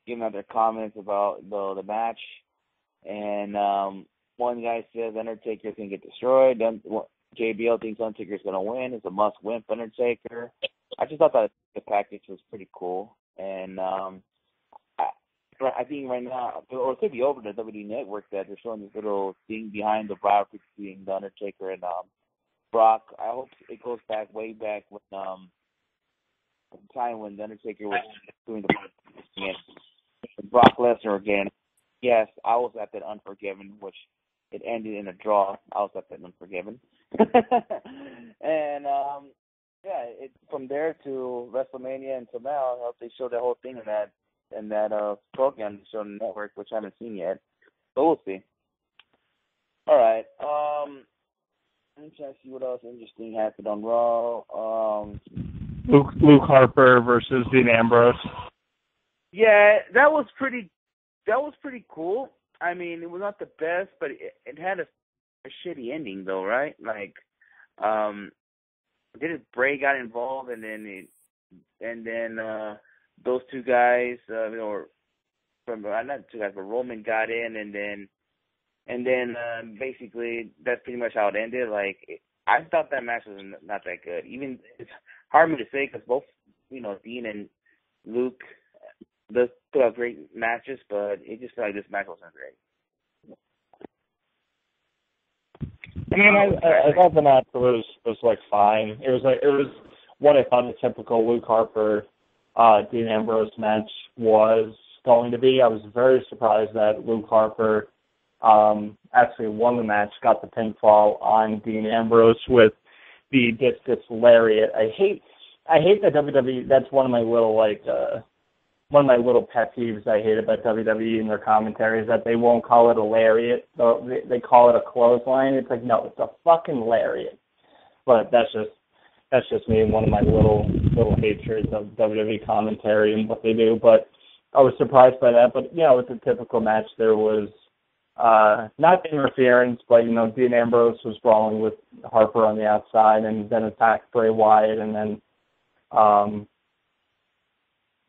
giving out their comments about the the match, and um one guy says Undertaker's gonna get destroyed. Then JBL thinks Undertaker's gonna win. It's a must win for Undertaker. I just thought that the package was pretty cool, and um, I, I think right now, or it could be over the WWE Network that they're showing this little thing behind the rivalry between the Undertaker and um, Brock. I hope it goes back way back when um, time when the Undertaker was doing the and Brock Lesnar again. Yes, I was at that Unforgiven, which it ended in a draw. I was at that Unforgiven. *laughs* and um yeah, it, from there to WrestleMania and to now, I hope they show the whole thing in that in that uh program show on the network, which I haven't seen yet. But we'll see. All right. Um, I'm trying to see what else interesting happened on Raw. Um, Luke Luke Harper versus Dean Ambrose. yeah, that was pretty. That was pretty cool. I mean, it was not the best, but it, it had a, a shitty ending, though, right? Like, um, did it Bray got involved, and then it, and then uh those two guys, uh, you know, from uh, not two guys, but Roman got in, and then and then uh, basically that's pretty much how it ended. Like I thought that match was not that good. Even it's hard for me to say because both you know Dean and Luke does put out great matches, but it just felt like this match wasn't great. I mean, I, I I thought the match was was like fine. It was like it was what I thought a typical Luke Harper, uh, Dean Ambrose match was going to be. I was very surprised that Luke Harper um, actually won the match, got the pinfall on Dean Ambrose with the discus lariat. I hate I hate that WWE. That's one of my little like uh, one of my little pet peeves I hate about WWE and their commentary is that they won't call it a lariat. So they, they call it a clothesline. It's like no, it's a fucking lariat. But that's just that's just me and one of my little little hatreds of WWE commentary and what they do. But I was surprised by that. But you know, it's a typical match. There was uh not interference, but you know, Dean Ambrose was brawling with Harper on the outside and then attacked Bray Wyatt and then um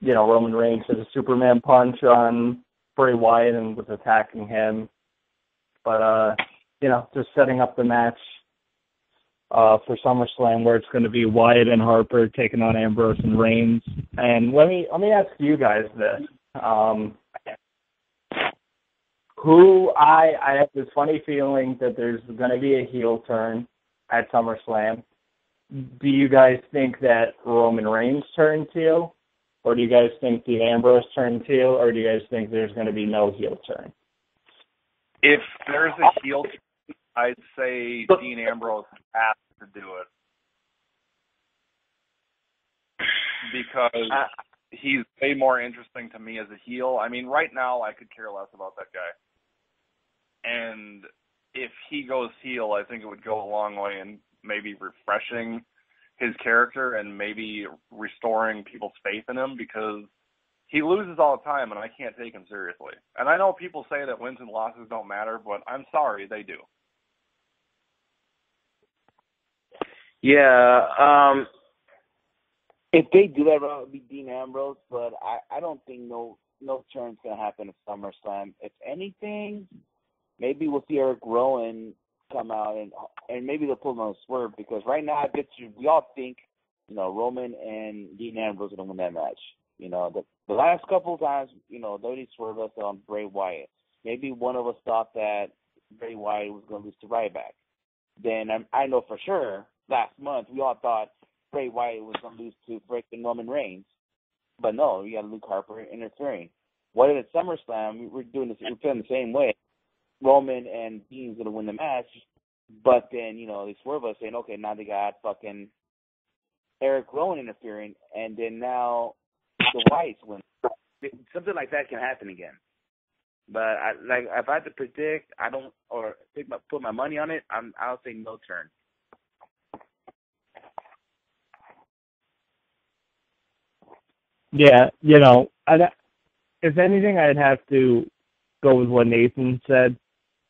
you know, Roman Reigns did a Superman punch on Bray Wyatt and was attacking him. But uh, you know, just setting up the match uh for SummerSlam where it's gonna be Wyatt and Harper taking on Ambrose and Reigns. And let me let me ask you guys this. Um who I I have this funny feeling that there's gonna be a heel turn at SummerSlam. Do you guys think that Roman Reigns turns heel? Or do you guys think Dean Ambrose turns heel, or do you guys think there's going to be no heel turn? If there's a heel, turn, I'd say Dean Ambrose has to do it because he's way more interesting to me as a heel. I mean, right now I could care less about that guy. And if he goes heel, I think it would go a long way in maybe refreshing his character and maybe restoring people's faith in him because he loses all the time and I can't take him seriously. And I know people say that wins and losses don't matter, but I'm sorry, they do. Yeah, um if they do that it would be Dean Ambrose, but I I don't think no no turn's gonna happen at SummerSlam. If anything, maybe we'll see Erick Rowan come out and and maybe they'll pull him on a swerve because right now I bet you we all think you know Roman and Dean Ambrose are gonna win that match. You know the the last couple of times you know they swerved us on Bray Wyatt. Maybe one of us thought that Bray Wyatt was gonna lose to Ryback. Then I, I know for sure last month we all thought Bray Wyatt was gonna lose to freaking Roman Reigns, but no, you got Luke Harper interfering. What if at SummerSlam we- we're doing this? We're feeling the same way. Roman and Dean's gonna win the match, but then you know they swerve us saying, okay, now they got fucking Erick Rowan interfering, and then now the Wyatts win. Something like that can happen again. But I like if I had to predict, I don't or take my put my money on it. I'm I'll say no turn. Yeah, you know, I, if anything, I'd have to go with what Nathan said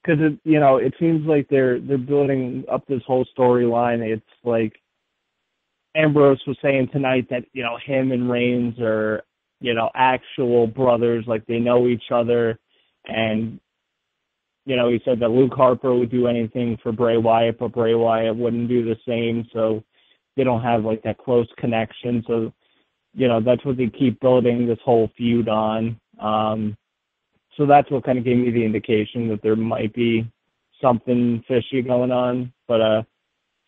because it, you know, it seems like they're they're building up this whole storyline. It's like Ambrose was saying tonight that you know him and Reigns are you know actual brothers, like they know each other, and you know he said that Luke Harper would do anything for Bray Wyatt, but Bray Wyatt wouldn't do the same. So they don't have like that close connection. So you know that's what they keep building this whole feud on. Um, so that's what kind of gave me the indication that there might be something fishy going on. But uh,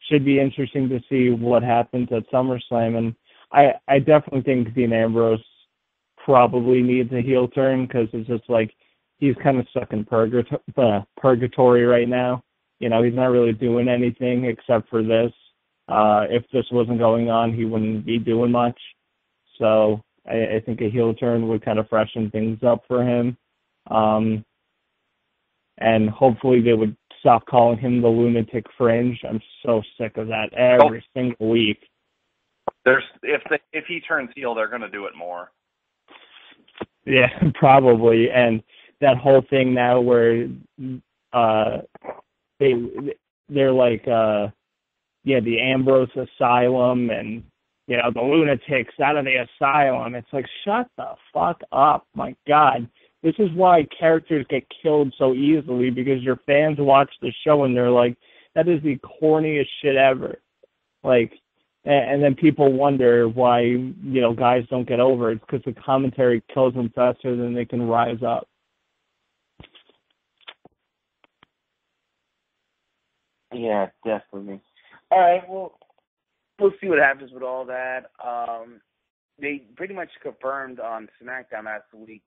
should be interesting to see what happens at SummerSlam. And I I definitely think Dean Ambrose probably needs a heel turn because it's just like he's kind of stuck in purgato- uh, purgatory right now. You know, he's not really doing anything except for this. Uh, if this wasn't going on, he wouldn't be doing much. So I, I think a heel turn would kind of freshen things up for him. Um, and hopefully they would stop calling him the lunatic fringe. I'm so sick of that every oh. single week. There's if they, if he turns heel, they're going to do it more. Yeah, *laughs* probably. And that whole thing now where uh they they're like uh yeah, the Ambrose Asylum and you know, the lunatics out of the asylum. It's like shut the fuck up. My God. This is why characters get killed so easily because your fans watch the show and they're like, that is the corniest shit ever. Like, and then people wonder why you know guys don't get over it. It's because the commentary kills them faster than they can rise up. Yeah, definitely. All right, well, we'll see what happens with all that. Um, they pretty much confirmed on SmackDown last week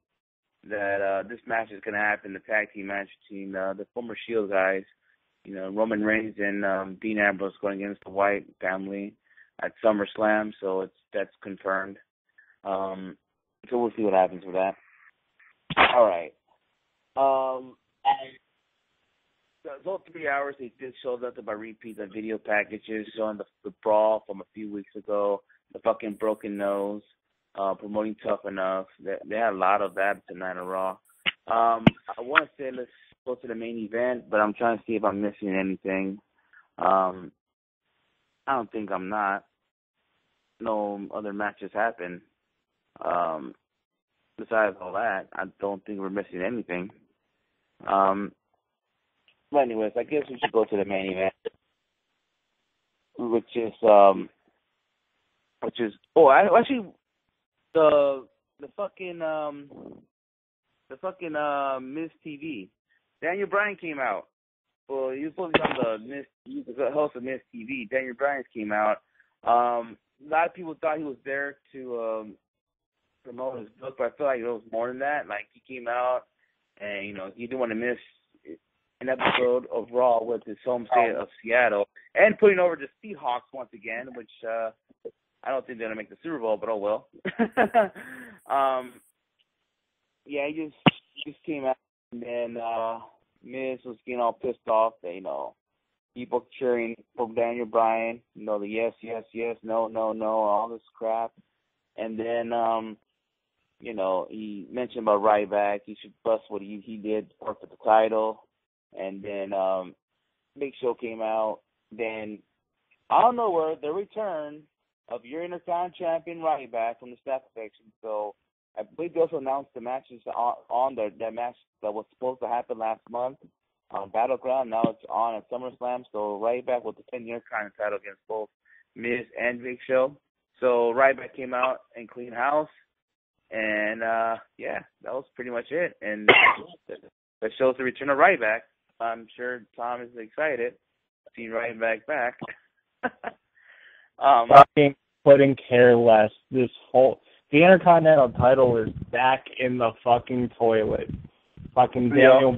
that uh, this match is going to happen. The tag team match between uh, the former Shield guys, you know, Roman Reigns and um, Dean Ambrose going against the Wyatt family at SummerSlam. So it's that's confirmed. Um, so we'll see what happens with that. All right. Um, those three hours they did show nothing but repeats of video packages showing the, the brawl from a few weeks ago, the fucking broken nose, uh, promoting Tough Enough. They, they had a lot of that tonight on Raw. Um, I want to say let's go to the main event, but I'm trying to see if I'm missing anything. Um, I don't think I'm not. No other matches happen. Um, besides all that, I don't think we're missing anything. Um, but anyways, I guess we should go to the main event, which is um, which is oh, I actually the the fucking um the fucking uh Miz TV. Daniel Bryan came out. Well, he was supposed to be on the Miz, he was the host of Miz TV. Daniel Bryan came out. Um, a lot of people thought he was there to um promote his book, but I feel like it was more than that. Like he came out and you know he didn't want to miss an episode of Raw with his home state of Seattle and putting over the Seahawks once again, which uh I don't think they're gonna make the Super Bowl, but oh well. *laughs* um yeah, he just just came out and then uh Miz was getting all pissed off that, you know, people cheering for Daniel Bryan, you know, the yes, yes, yes, no, no, no, all this crap. And then um, you know, he mentioned about Ryback, he should bust what he he did work for the title. And then um Big Show came out, then I don't know where the return of your Intercontinental champion Ryback from the staff section. So I believe they also announced the matches on, on the that match that was supposed to happen last month on Battleground. Now it's on at SummerSlam. So Ryback will defend kind of title against both Miz and Big Show. So Ryback came out and clean house, and uh yeah, that was pretty much it. And *coughs* that shows the return of Ryback. I'm sure Tom is excited to see Ryback back. *laughs* um, fucking couldn't care less. This whole the Intercontinental title is back in the fucking toilet. Fucking Daniel.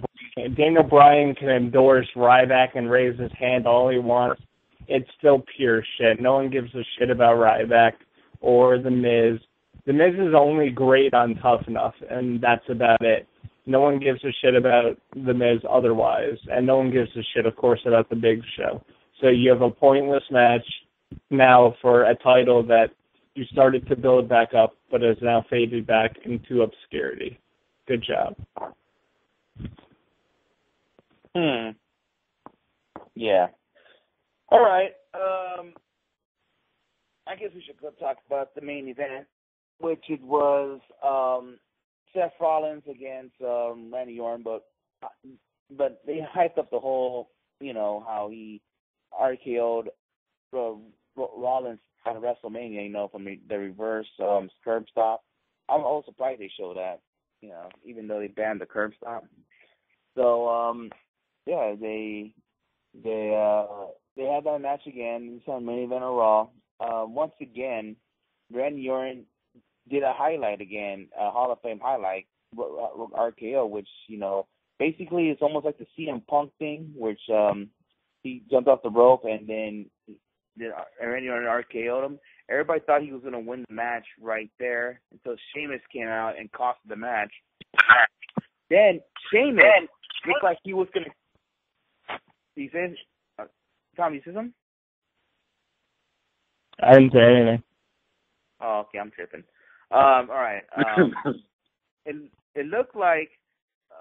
Daniel Bryan can endorse Ryback and raise his hand all he wants. It's still pure shit. No one gives a shit about Ryback or The Miz. The Miz is only great on Tough Enough, and that's about it. No one gives a shit about The Miz otherwise, and no one gives a shit, of course, about The Big Show. So you have a pointless match now for a title that you started to build back up, but has now faded back into obscurity. Good job. Hmm. Yeah. All right. Um, I guess we should go talk about the main event, which it was um, Seth Rollins against um, Randy Orton, but but they hyped up the whole, you know, how he RKO'd uh, Rollins of WrestleMania, you know, from the, the reverse um, curb stomp. I'm also surprised they show that, you know, even though they banned the curb stomp. So, um, yeah, they they uh they had that match again. This on main event of Raw. Uh, once again, Randy Orton did a highlight again, a Hall of Fame highlight, RKO, which you know basically it's almost like the CM Punk thing, which um he jumped off the rope and then did Randy Orton RKO'd him. Everybody thought he was going to win the match right there until Sheamus came out and cost the match. Then Sheamus looked like he was going to. He says, uh, Tom, you see something? I didn't say anything. Oh, okay, I'm tripping. Um, all right. *laughs* Um, it it looked like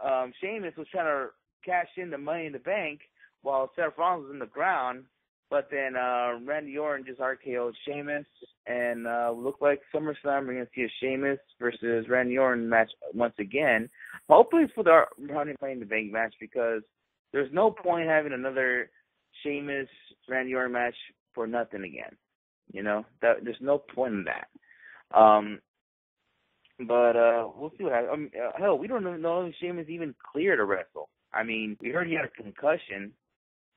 um Sheamus was trying to cash in the money in the bank while Seth Rollins was in the ground, but then uh Randy Orton just RKO'd Sheamus and uh looked like SummerSlam we're gonna see a Sheamus versus Randy Orton match once again. Hopefully it's for the Money in the Bank match because there's no point having another Sheamus Randy Orton match for nothing again. You know, that there's no point in that. Um but uh we'll see what happens. Um, uh, hell, we don't know if Sheamus even cleared to wrestle. I mean, we heard he had a concussion,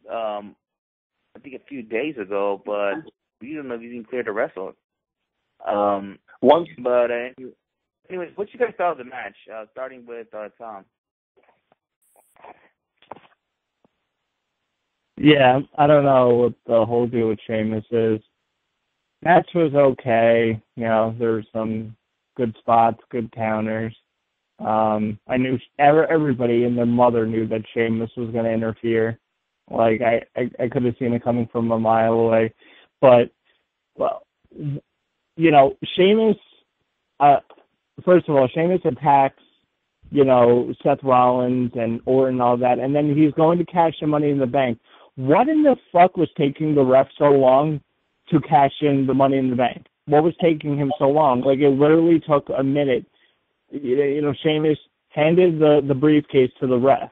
um, I think a few days ago, but we don't know if he's even cleared to wrestle. Um, One but uh, anyways, what you guys thought of the match? Uh, starting with uh, Tom. Yeah, I don't know what the whole deal with Sheamus is. Match was okay. You know, there were some good spots, good counters. Um, I knew everybody and their mother knew that Sheamus was going to interfere. Like I, I, I could have seen it coming from a mile away. But, well, you know, Sheamus. Uh, first of all, Sheamus attacks, you know, Seth Rollins and Orton and all that, and then he's going to cash the Money in the Bank. What in the fuck was taking the ref so long to cash in the Money in the Bank? What was taking him so long? Like it literally took a minute. You know, Sheamus handed the the briefcase to the ref,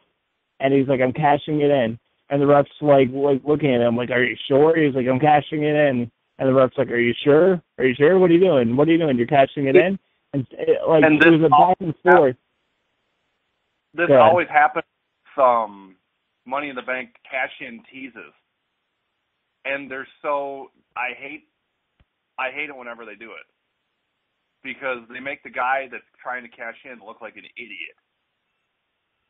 and he's like, "I'm cashing it in." And the ref's like, like looking at him, like, "Are you sure?" He's like, "I'm cashing it in." And the ref's like, "Are you sure? Are you sure? What are you doing? What are you doing? You're cashing it in?" And it, like And it this was a back and forth. this always happens with um Money in the Bank cash in teases. And they're so I hate I hate it whenever they do it. Because they make the guy that's trying to cash in look like an idiot.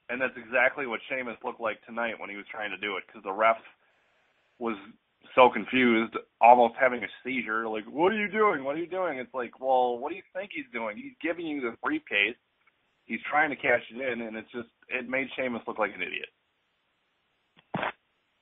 And that's exactly what Sheamus looked like tonight when he was trying to do it because the ref was so confused, almost having a seizure. Like, what are you doing? What are you doing? It's like, well, what do you think he's doing? He's giving you this briefcase. He's trying to cash it in, and it's just it made Sheamus look like an idiot.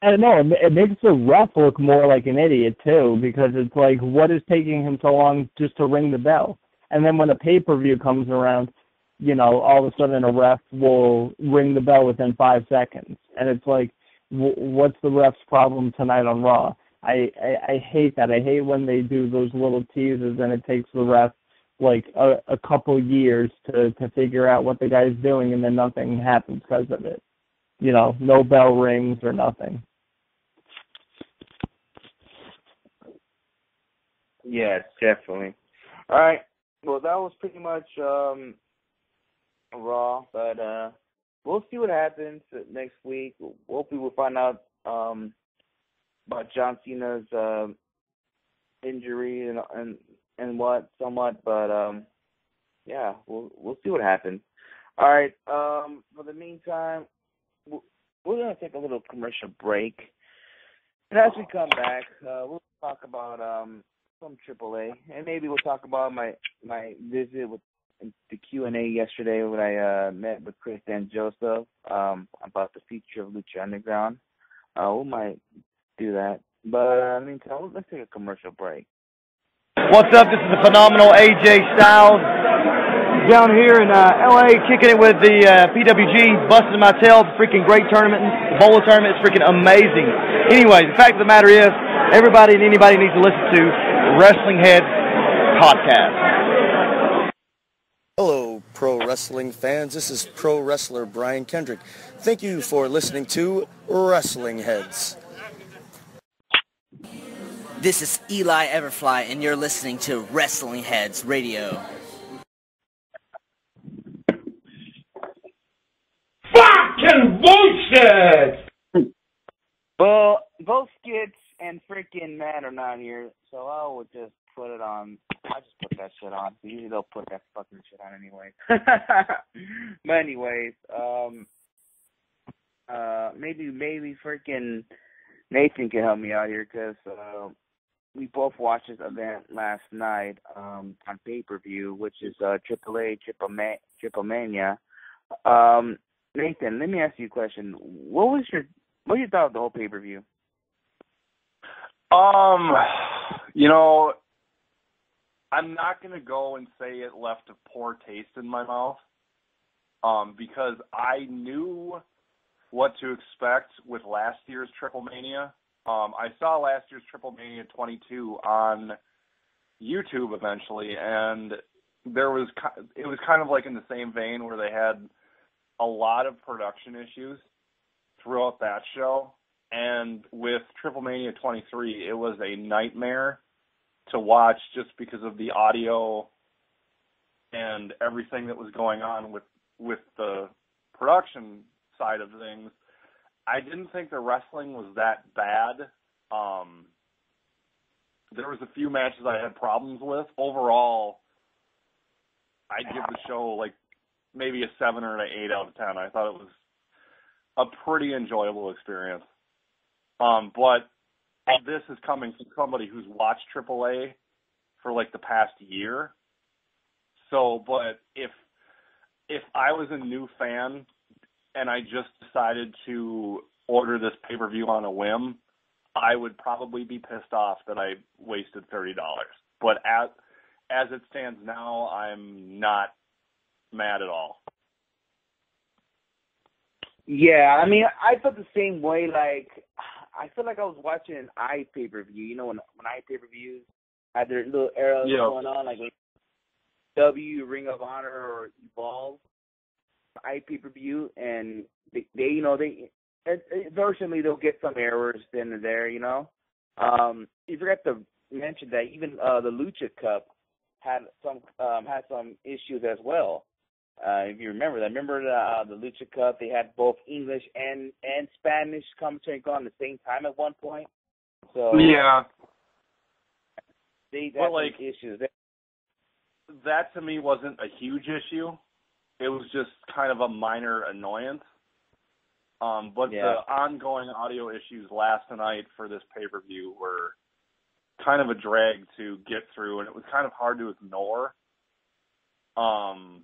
I don't know. It makes the ref look more like an idiot too, because it's like, what is taking him so long just to ring the bell? And then when a pay per view comes around, you know, all of a sudden a ref will ring the bell within five seconds, and it's like, w- what's the ref's problem tonight on Raw? I, I I hate that. I hate when they do those little teases, and it takes the ref like a, a couple years to to figure out what the guy's doing, and then nothing happens because of it. You know, no bell rings or nothing. Yes, definitely. All right. Well, that was pretty much um Raw, but uh we'll see what happens next week. Hopefully, we'll find out um about John Cena's uh, injury and and and what somewhat, but um yeah, we'll we'll see what happens. All right. Um, for the meantime, we're gonna take a little commercial break, and as we come back, uh, we'll talk about um some AAA, and maybe we'll talk about my my visit with the Q and A yesterday when I uh, met with Chris and Joseph um, about the future of Lucha Underground. Uh, we might do that, but uh, meantime, let's take a commercial break. What's up? This is the phenomenal AJ Styles down here in uh, LA, kicking it with the uh, PWG, busting my tail. Freaking great tournament, the BOLA tournament is freaking amazing. Anyway, the fact of the matter is, everybody and anybody needs to listen to Wrestling Head podcast. Hello, pro wrestling fans. This is pro wrestler Brian Kendrick. Thank you for listening to Wrestling Heads. This is Eli Everfly, and you're listening to Wrestling Heads Radio. Fucking bullshit! Well, both Skits and freaking Matt are not here, so I will just put it on. I just put that shit on. Usually they'll put that fucking shit on anyway. *laughs* but anyways, um, uh, maybe maybe freaking Nathan can help me out here because uh, we both watched this event last night um, on pay per view, which is uh, AAA Triple Ma- Triple Mania. Um, Nathan, let me ask you a question. What was your what you thought of the whole pay per view? Um, you know, I'm not gonna go and say it left a poor taste in my mouth, um, because I knew what to expect with last year's Triple Mania. Um, I saw last year's Triple Mania 22 on YouTube eventually, and there was it was kind of like in the same vein where they had a lot of production issues throughout that show. And with Triple Mania 23, it was a nightmare to watch just because of the audio and everything that was going on with with the production side of things. I didn't think the wrestling was that bad. Um, there was a few matches I had problems with. Overall, I'd give the show like maybe a seven or an eight out of ten. I thought it was a pretty enjoyable experience. Um, but this is coming from somebody who's watched AAA for like the past year. So, but if if I was a new fan and I just decided to order this pay per view on a whim, I would probably be pissed off that I wasted thirty dollars. But as as it stands now, I'm not mad at all. Yeah, I mean, I felt the same way. Like, I feel like I was watching an i pay per view. You know, when when i pay per views had their little eras yeah. going on, like W, Ring of Honor, or Evolve, i pay per view, and they, they, you know, they eventually they'll get some errors then and there. You know, um, you forgot to mention that even uh the Lucha Cup had some um had some issues as well. Uh, if you remember that, remember the uh, the Lucha Cup? They had both English and and Spanish commentary going at the same time at one point. So yeah, they but like issues. That to me wasn't a huge issue. It was just kind of a minor annoyance. Um, but yeah. the ongoing audio issues last night for this pay per view were kind of a drag to get through, and it was kind of hard to ignore. Um,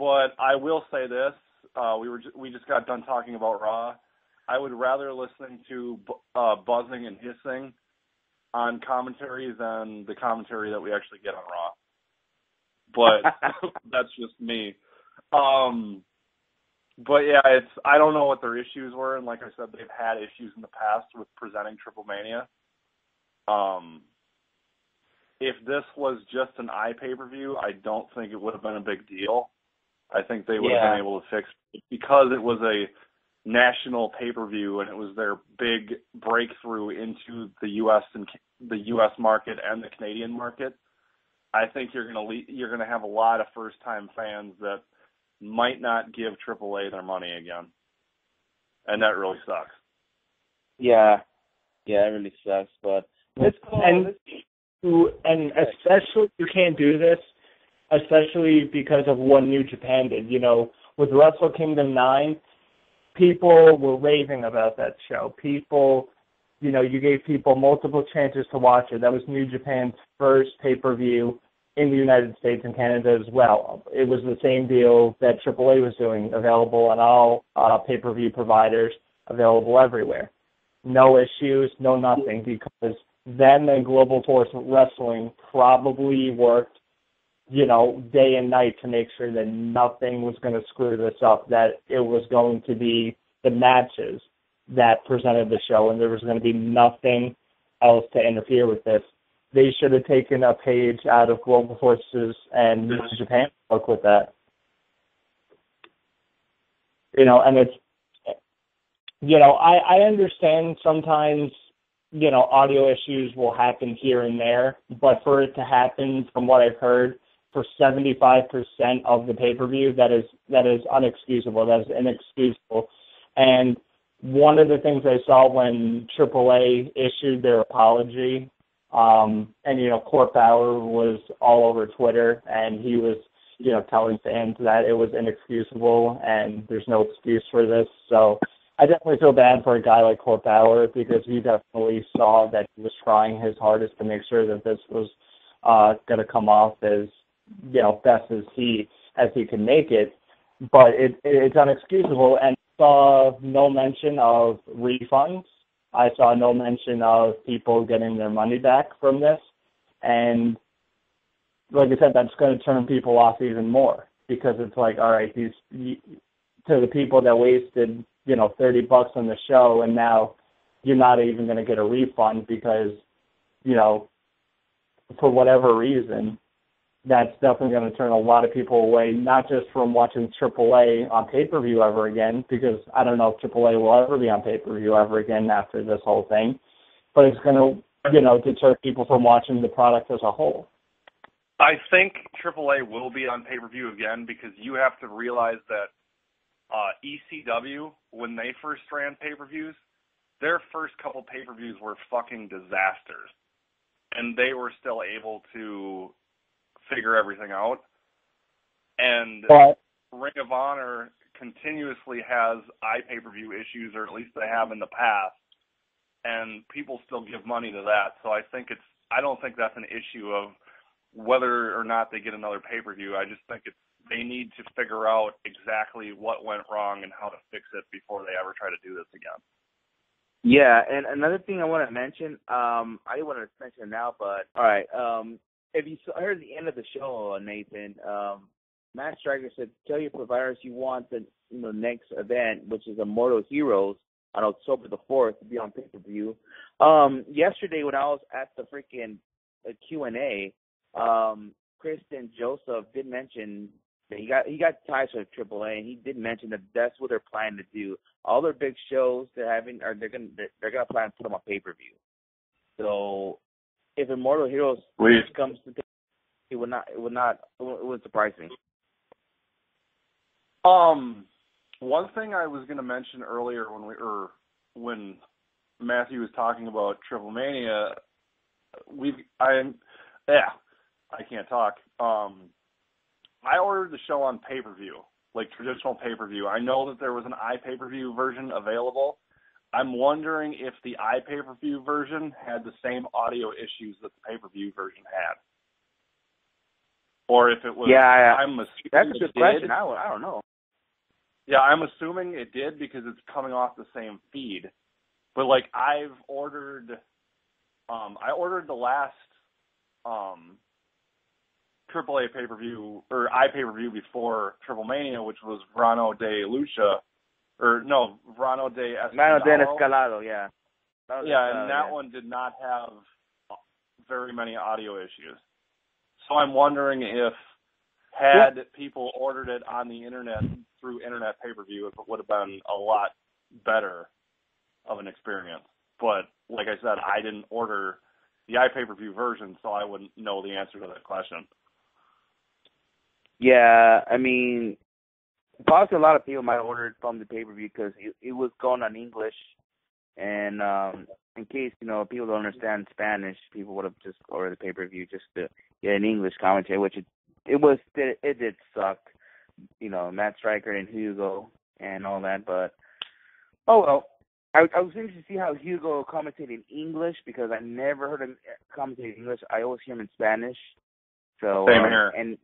but I will say this: uh, we were we just got done talking about Raw. I would rather listen to uh, buzzing and hissing on commentary than the commentary that we actually get on Raw. But *laughs* that's just me. Um, but yeah, it's I don't know what their issues were, and like I said, they've had issues in the past with presenting Triplemania. Um, if this was just an eye pay per view, I don't think it would have been a big deal. I think they would yeah. have been able to fix it because it was a national pay per view and it was their big breakthrough into the U.S. and the U.S. market and the Canadian market. I think you're gonna le- you're gonna have a lot of first time fans that might not give AAA their money again, and that really sucks. Yeah, yeah, it really sucks. But let's go. And- let's, and especially you can't do this, especially because of what New Japan did. You know, with Wrestle Kingdom nine, people were raving about that show. People, you know, you gave people multiple chances to watch it. That was New Japan's first pay per view in the United States and Canada as well. It was the same deal that AAA was doing, available on all uh, pay per view providers, available everywhere. No issues, no nothing, because then the Global Force Wrestling probably worked, you know, day and night to make sure that nothing was going to screw this up, that it was going to be the matches that presented the show, and there was going to be nothing else to interfere with this. They should have taken a page out of Global Forces and New Japan book with that. You know, and it's, you know, I, I understand sometimes you know, audio issues will happen here and there, but for it to happen, from what I've heard, for 75% of the pay-per-view, that is that is unexcusable. That is inexcusable. And one of the things I saw when AAA issued their apology, um, and you know, Court Bauer was all over Twitter, and he was, you know, telling fans that it was inexcusable and there's no excuse for this. So I definitely feel bad for a guy like Court Bauer because he definitely saw that he was trying his hardest to make sure that this was uh, going to come off as you know best as he as he can make it, but it it's unexcusable. And saw no mention of refunds. I saw no mention of people getting their money back from this, and like I said, that's going to turn people off even more because it's like, all right, these to the people that wasted you know thirty bucks on the show, and now you're not even going to get a refund because you know for whatever reason that's definitely going to turn a lot of people away, not just from watching AAA on pay per view ever again, because I don't know if AAA will ever be on pay per view ever again after this whole thing, but it's going to, you know, deter people from watching the product as a whole. I think AAA will be on pay per view again because you have to realize that uh, ECW, when they first ran pay per views, their first couple pay per views were fucking disasters. And they were still able to figure everything out. And but, Ring of Honor continuously has iPay-per-view issues, or at least they have in the past, and people still give money to that. So I think it's I don't think that's an issue of whether or not they get another pay-per-view. I just think it's they need to figure out exactly what went wrong and how to fix it before they ever try to do this again. Yeah, and another thing I want to mention, um, I didn't want to mention it now, but all right, um, if you heard the end of the show, Nathan, um, Matt Striker said, "Tell your providers you want the you know next event, which is Immortal Heroes on October the fourth, to be on pay per view." Um, yesterday, when I was at the freaking uh, Q and A, um, Kristen Joseph did mention that he got he got ties with AAA, and he did mention that that's what they're planning to do. All their big shows they're having, are they're gonna they're, they're gonna plan to put them on pay per view. So if Immortal Heroes Please. comes to it would not it would not it would surprise me. Um, one thing I was going to mention earlier when we or when Matthew was talking about Triplemania, we I yeah I can't talk. Um, I ordered the show on pay per view, like traditional pay per view. I know that there was an iPay per view version available. I'm wondering if the iPay per view version had the same audio issues that the pay per view version had, or if it was. Yeah, I, I'm assuming that's a good question. I, I don't know. Yeah, I'm assuming it did because it's coming off the same feed. But like I've ordered um I ordered the last um AAA pay per view or i pay per view before Triplemania, which was Verano de Lucha or no, Verano de Escándalo. de Escándalo, yeah. That Yeah, Escándalo, and that yeah. one did not have very many audio issues. So I'm wondering if had people ordered it on the internet through internet pay per view, if it would have been a lot better of an experience. But like I said, I didn't order the iPay per view version, so I wouldn't know the answer to that question. Yeah, I mean, probably a lot of people might order it from the pay per view because it, it was going on English, and um in case you know people don't understand Spanish, people would have just ordered the pay per view just to get an English commentary, which it it was it, it did suck, you know, Matt Striker and Hugo and all that, but oh well. I, I was interested to see how Hugo commentated in English because I never heard him commentate in English. I always hear him in Spanish. So Same um, here. And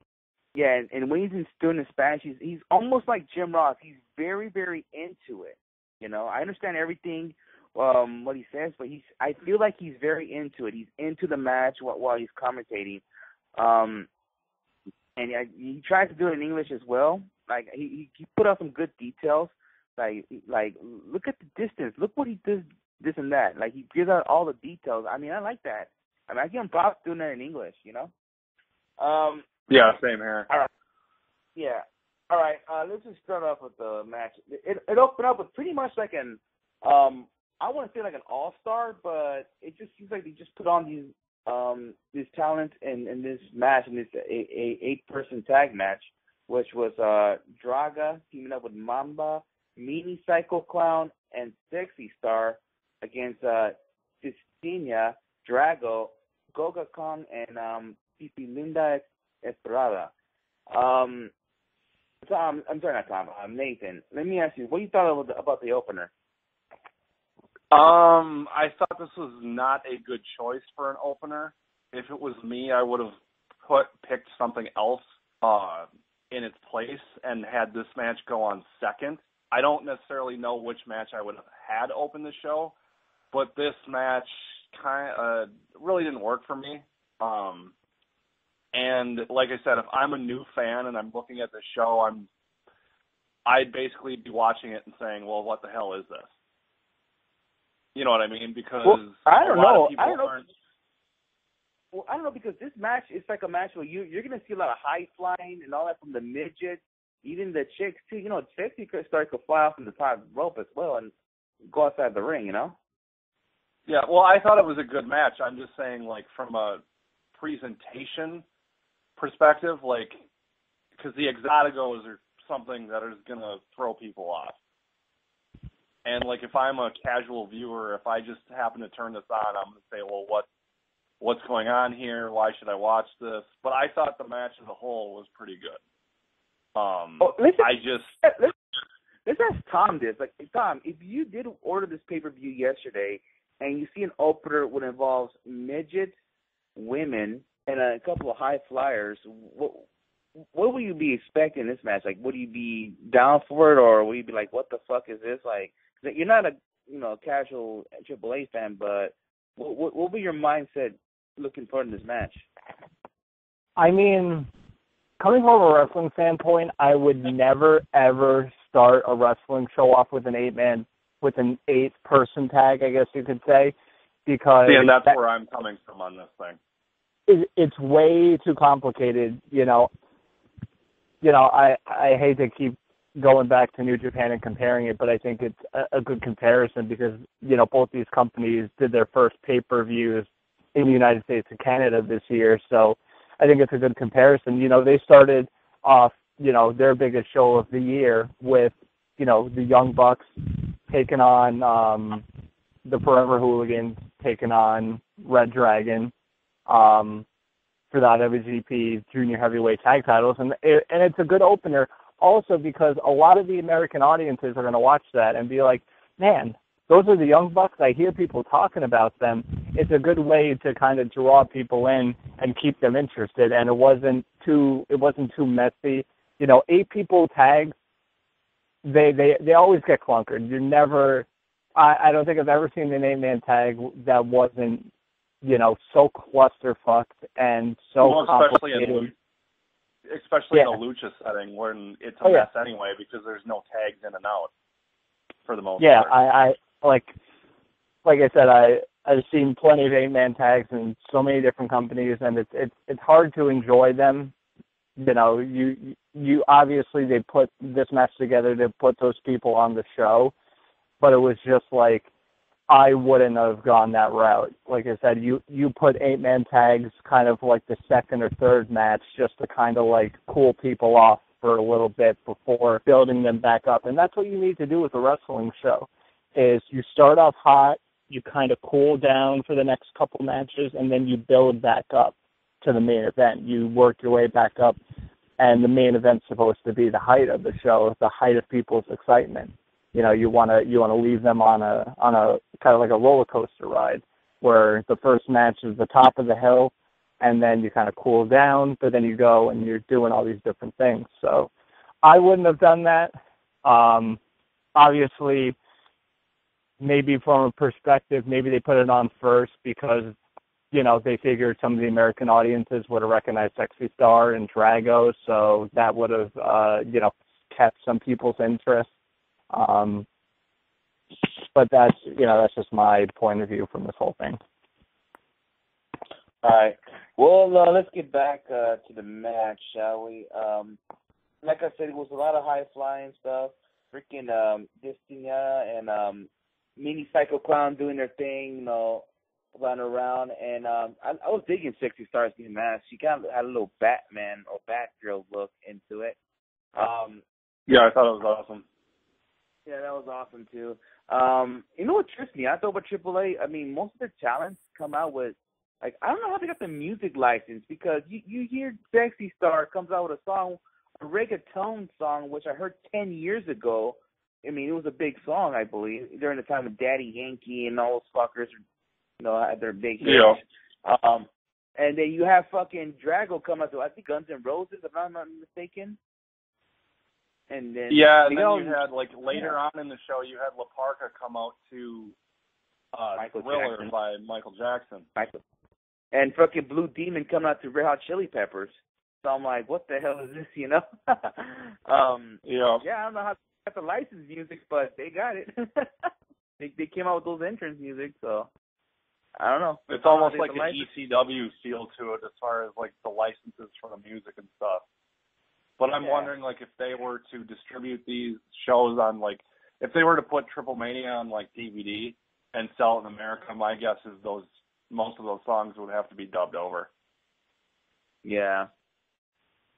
yeah, and, and when he's in, doing in Spanish, he's he's almost like Jim Ross. He's very very into it. You know, I understand everything um what he says, but he's I feel like he's very into it. He's into the match while, while he's commentating. Um and he tries to do it in English as well. Like he he put out some good details. Like like look at the distance. Look what he does this and that. Like he gives out all the details. I mean, I like that. I mean, I give him props doing that in English. You know. Um. Yeah, same here. All right. Yeah. All right. Uh, let's just start off with the match. It it opened up with pretty much like an um I want to say like an all star, but it just seems like they just put on these um these talents in in this match in this a, a eight person tag match, which was uh Draga teaming up with Mamba, Mini Psycho Clown, and Sexy Star against uh Dinastía, Drago, Goya Kong, and um Pipi Linda Esperada. Um, Tom, I'm sorry, not Tom. Um, Nathan. Let me ask you, what you thought about the, about the opener? Um, I thought this was not a good choice for an opener. If it was me, I would have put picked something else uh, in its place and had this match go on second. I don't necessarily know which match I would have had open the show, but this match kind of uh, really didn't work for me. Um, and like I said, if I'm a new fan and I'm looking at the show, I'm I'd basically be watching it and saying, "Well, what the hell is this?" You know what I mean? Because well, I don't know. I don't know. Aren't... Well, I don't know because this match is like a match where you you're gonna see a lot of high flying and all that from the midgets, even the chicks too. You know, chicks you could start to fly off from the top rope as well and go outside the ring. You know. Yeah, well, I thought it was a good match. I'm just saying, like from a presentation perspective, like because the exoticos are something that is gonna throw people off. And like if I'm a casual viewer, if I just happen to turn this on, I'm gonna say, well, what what's going on here? Why should I watch this? But I thought the match as a whole was pretty good. Um, oh, listen, I just let's, let's ask Tom this. Like Tom, if you did order this pay per view yesterday and you see an opener that involves midgets, women, and a couple of high flyers, what what will you be expecting this match? Like, would you be down for it, or will you be like, "What the fuck is this?" Like, you're not a you know casual AAA fan, but what what will be your mindset looking forward to this match? I mean, coming from a wrestling standpoint, I would never ever start a wrestling show off with an eight man with an eight person tag, I guess you could say, because See, and that's that, where I'm coming from on this thing. It, it's way too complicated, you know. You know, I I hate to keep going back to New Japan and comparing it, but I think it's a, a good comparison because you know both these companies did their first pay per views in the United States and Canada this year, so I think it's a good comparison. You know, they started off you know their biggest show of the year with you know the Young Bucks taking on um the Forever Hooligans, taking on Red Dragon. Um, for the IWGP Junior Heavyweight Tag Titles, and it, and it's a good opener also because a lot of the American audiences are going to watch that and be like, man, those are the young bucks. I hear people talking about them. It's a good way to kind of draw people in and keep them interested. And it wasn't too it wasn't too messy. You know, eight people tags. They they they always get clunkered. You never. I I don't think I've ever seen an eight man tag that wasn't you know so clusterfucked and so well, especially complicated. In, especially yeah. in a lucha setting when it's a oh, mess yeah. anyway because there's no tags in and out for the most yeah, part. I, I like like I said, I I've seen plenty of eight man tags in so many different companies and it's it's it's hard to enjoy them. You know, you you obviously they put this match together to put those people on the show, but it was just like I wouldn't have gone that route. Like I said, you you put eight man tags kind of like the second or third match just to kind of like cool people off for a little bit before building them back up. And that's what you need to do with a wrestling show is you start off hot, you kind of cool down for the next couple matches and then you build back up to the main event. You work your way back up and the main event's supposed to be the height of the show, the height of people's excitement you know you want to you want to leave them on a on a kind of like a roller coaster ride where the first match is the top of the hill and then you kind of cool down but then you go and you're doing all these different things. So i wouldn't have done that. Um obviously maybe from a perspective maybe they put it on first because you know they figured some of the american audiences would have recognized sexy star and drago so that would have uh you know kept some people's interest but that's you know that's just my point of view from this whole thing. All right. Well, uh, let's get back uh, to the match, shall we? Um, like I said, it was a lot of high flying stuff. Freaking um, Dinastía and um, Mini Psycho Clown doing their thing, you know, running around. And um, I, I was digging Sexy Star's new mask. She kind of had a little Batman or Batgirl look into it. Um, yeah, I thought it was awesome. Yeah, that was awesome too. Um, you know what trips me? I thought about AAA. I mean, most of the talents come out with like I don't know how they got the music license because you you hear Sexy Star comes out with a song, a reggaeton song, which I heard ten years ago. I mean, it was a big song, I believe, during the time of Daddy Yankee and all those fuckers, you know, had their big hits. Yeah. Um, and then you have fucking Drago come out to I think Guns N' Roses, if I'm not mistaken. And then Yeah, and then you had like later on in the show, you had La Parka come out to uh, Michael Thriller Jackson. by Michael Jackson. Michael. And fucking Blue Demon coming out to Red Hot Chili Peppers. So I'm like, what the hell is this, you know? *laughs* um, Yeah. yeah, I don't know how they got the license music, but they got it. *laughs* they they came out with those entrance music, so I don't know. It's almost like an license- ECW feel to it as far as like the licenses for the music and stuff. But I'm Yeah. wondering like if they were to distribute these shows on like if they were to put Triplemania on like DVD and sell it in America, my guess is those most of those songs would have to be dubbed over. Yeah.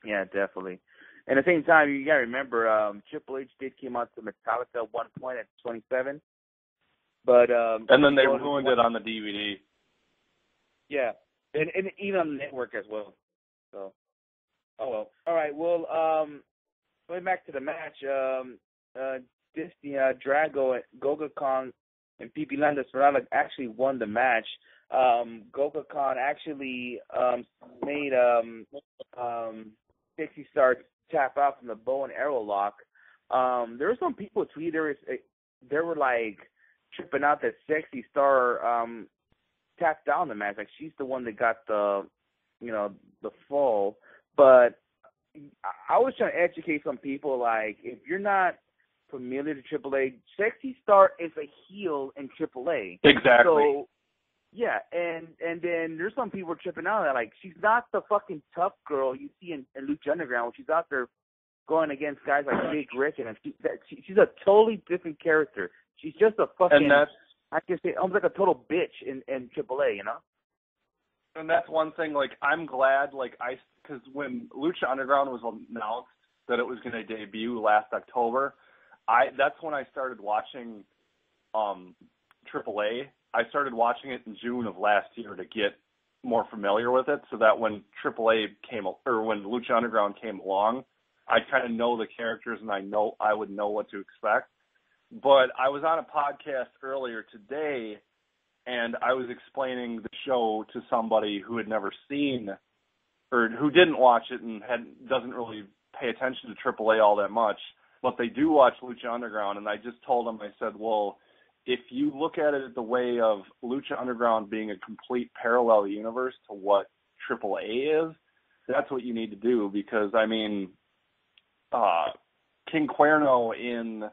Yeah, definitely. And at the same time, you gotta remember, um, Triple H did came out to Metallica at one point at 27, but um, And then they ruined it on the DVD. Yeah, and and even on the network as well. So, oh well. All right. Well, um, going back to the match, um, uh, Disney, uh, Drago, Goya Kong, and Pimpinela Escarlata actually won the match. Um, Goya Kong actually um made um um Sexy Star tap out from the bow and arrow lock. Um, there were some people tweeted they were like tripping out that Sexy Star um tapped down the match. Like she's the one that got the, you know, the fall. But I- was trying to educate some people. Like, if you're not familiar to AAA, Sexy Star is a heel in AAA. Exactly. So, yeah, and and then there's some people tripping out that like she's not the fucking tough girl you see in, in Lucha Underground. She's out there going against guys like Big Ryck, and she, that, she, she's a totally different character. She's just a fucking I can say almost like a total bitch in in AAA, you know. And that's one thing. Like I'm glad, like I, because when Lucha Underground was announced that it was going to debut last October, I that's when I started watching um AAA. I started watching it in June of last year to get more familiar with it, so that when AAA came or when Lucha Underground came along, I kind of know the characters and I know I would know what to expect. But I was on a podcast earlier today and I was explaining the show to somebody who had never seen or who didn't watch it and had doesn't really pay attention to AAA all that much, but they do watch Lucha Underground and I just told them I said, "Well, if you look at it the way of Lucha Underground being a complete parallel universe to what AAA is, that's what you need to do because I mean uh King Cuerno in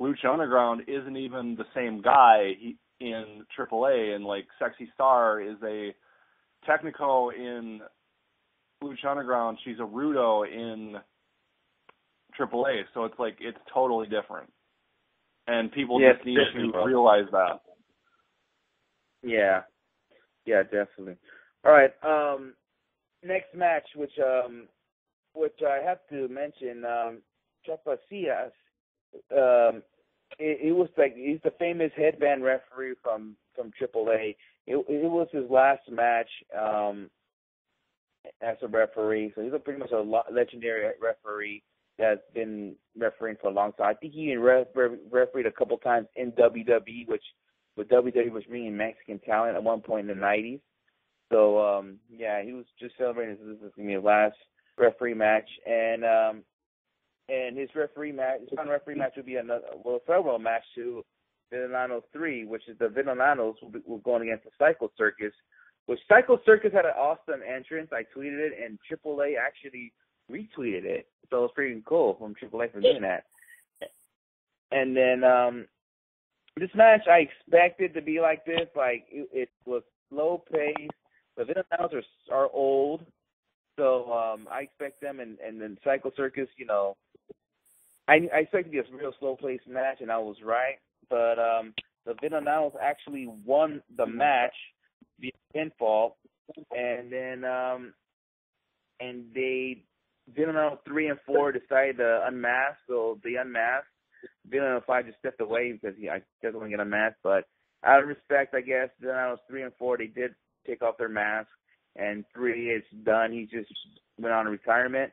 Lucha Underground isn't even the same guy. He, in AAA, and like Sexy Star is a Technico in Lucha Underground. She's a Rudo in AAA, so it's like it's totally different, and people Yeah, just need to bro. realize that. Yeah, yeah, definitely. All right, um, next match, which um, which I have to mention, um, Chapacias, um, it, it was like he's the famous headband referee from from AAA. It, it was his last match um, as a referee, so he's a pretty much a lo- legendary referee that's been refereeing for a long time. I think he even ref- ref- refereed a couple times in WWE, which with WWE was bringing Mexican talent at one point in the '90s. So um, yeah, he was just celebrating his, this is gonna be his last referee match, and um, and his referee match, his final referee match will be another well, farewell match to Villanos Three, which is the Villanos will be will going against the Psycho Circus. Which Psycho Circus had an awesome entrance. I tweeted it, and AAA actually retweeted it. So it was pretty cool from AAA for doing that. And then um this match, I expected to be like this. Like it, it was slow paced. The Villanos are are old, so um I expect them. And and then Psycho Circus, you know, I I expected to be a real slow paced match, and I was right. But um the Villanos actually won the match via pinfall, and then um and they Villanos three and four decided to unmask, so they unmasked. Villanos five just stepped away because he I doesn't want to get unmasked, but out of respect, I guess Villanos three and four they did take off their mask, and three is done. He just went on retirement,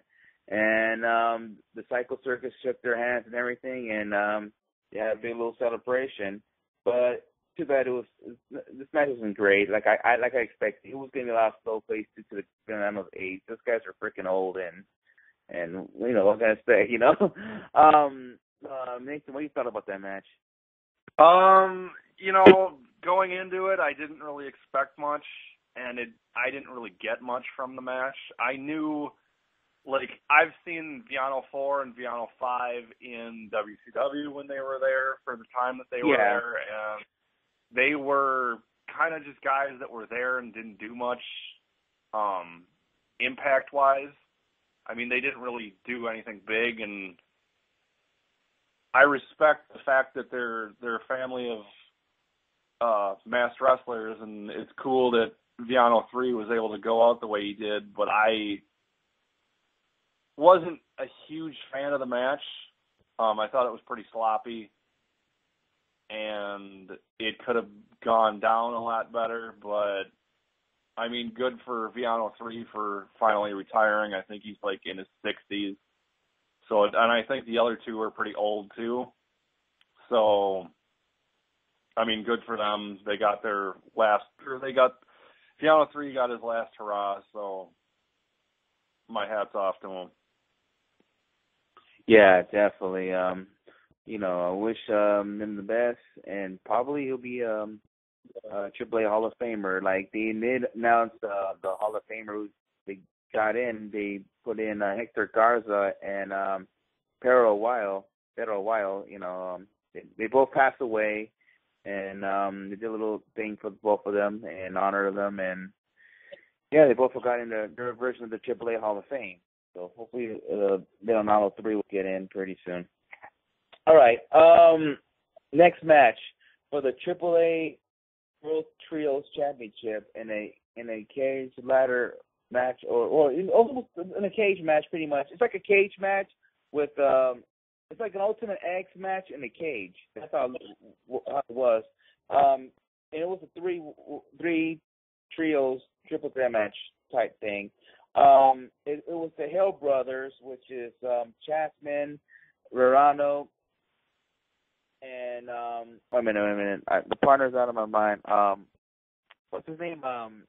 and um the Psycho Circus shook their hands and everything, and um had a big little celebration. But too bad it was this match wasn't great. Like I, I like I expected, it was getting a lot of slow pace due to the phenomenon of age. Those guys are freaking old, and and you know what can I say? *laughs* You know, um, uh, Nathan, what do you thought about that match? Um, you know, going into it, I didn't really expect much, and it I didn't really get much from the match. I knew, like, I've seen Villano four and Villano five in WCW when they were there for the time that they were Yeah. there, and they were kind of just guys that were there and didn't do much, um, impact wise. I mean, they didn't really do anything big, and I respect the fact that they're they're a family of uh masked wrestlers and it's cool that Villano three was able to go out the way he did, but I wasn't a huge fan of the match. Um I thought it was pretty sloppy and it could have gone down a lot better, but I mean good for Villano three for finally retiring. I think he's like in his sixties. So and I think the other two are pretty old too. So I mean, good for them. They got their last, or they got Villano three got his last hurrah. So my hats off to him. Yeah, definitely. Um, you know, I wish um him the best, and probably he'll be um a Hall of Famer. Like they did announce uh, the Hall of Famer who they got in. They put in uh, Hector Garza and um Pero Weil. Pero Weil. You know, um, they, they both passed away, and um they did a little thing for both of them in honor of them, and yeah, they both got in the, their version of the Triple A Hall of Fame. So hopefully, the uh, Leonardo three will get in pretty soon. All right. Um, next match for the AAA World Trios Championship in a in a cage ladder match, or or in, almost in a cage match, pretty much. It's like a cage match with um, it's like an Ultimate X match in a cage. That's how it was. Um, and it was a three three trios triple threat match type thing. Um, it, it was the Hell Brothers, which is um, Chessman, Rarano, and um, wait a minute, wait a minute. I, the partner's out of my mind. Um, what's his name? Um,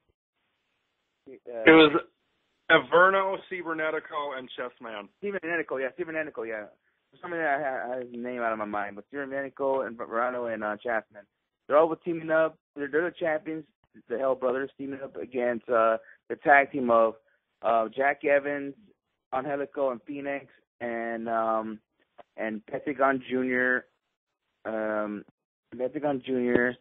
uh, It was Averno, Cibernetico, and Chessman. Cibernetico, yeah, Cibernetico, yeah. For some reason, I had, his name out of my mind, but Cibernetico and Averno and uh, Chessman, they're all teaming up. They're, they're the champions, the Hell Brothers, teaming up against uh, the tag team of uh, Jack Evans, Angelico, and Phoenix, and um, and Pentagon Jr., um, Pentagon Jr.,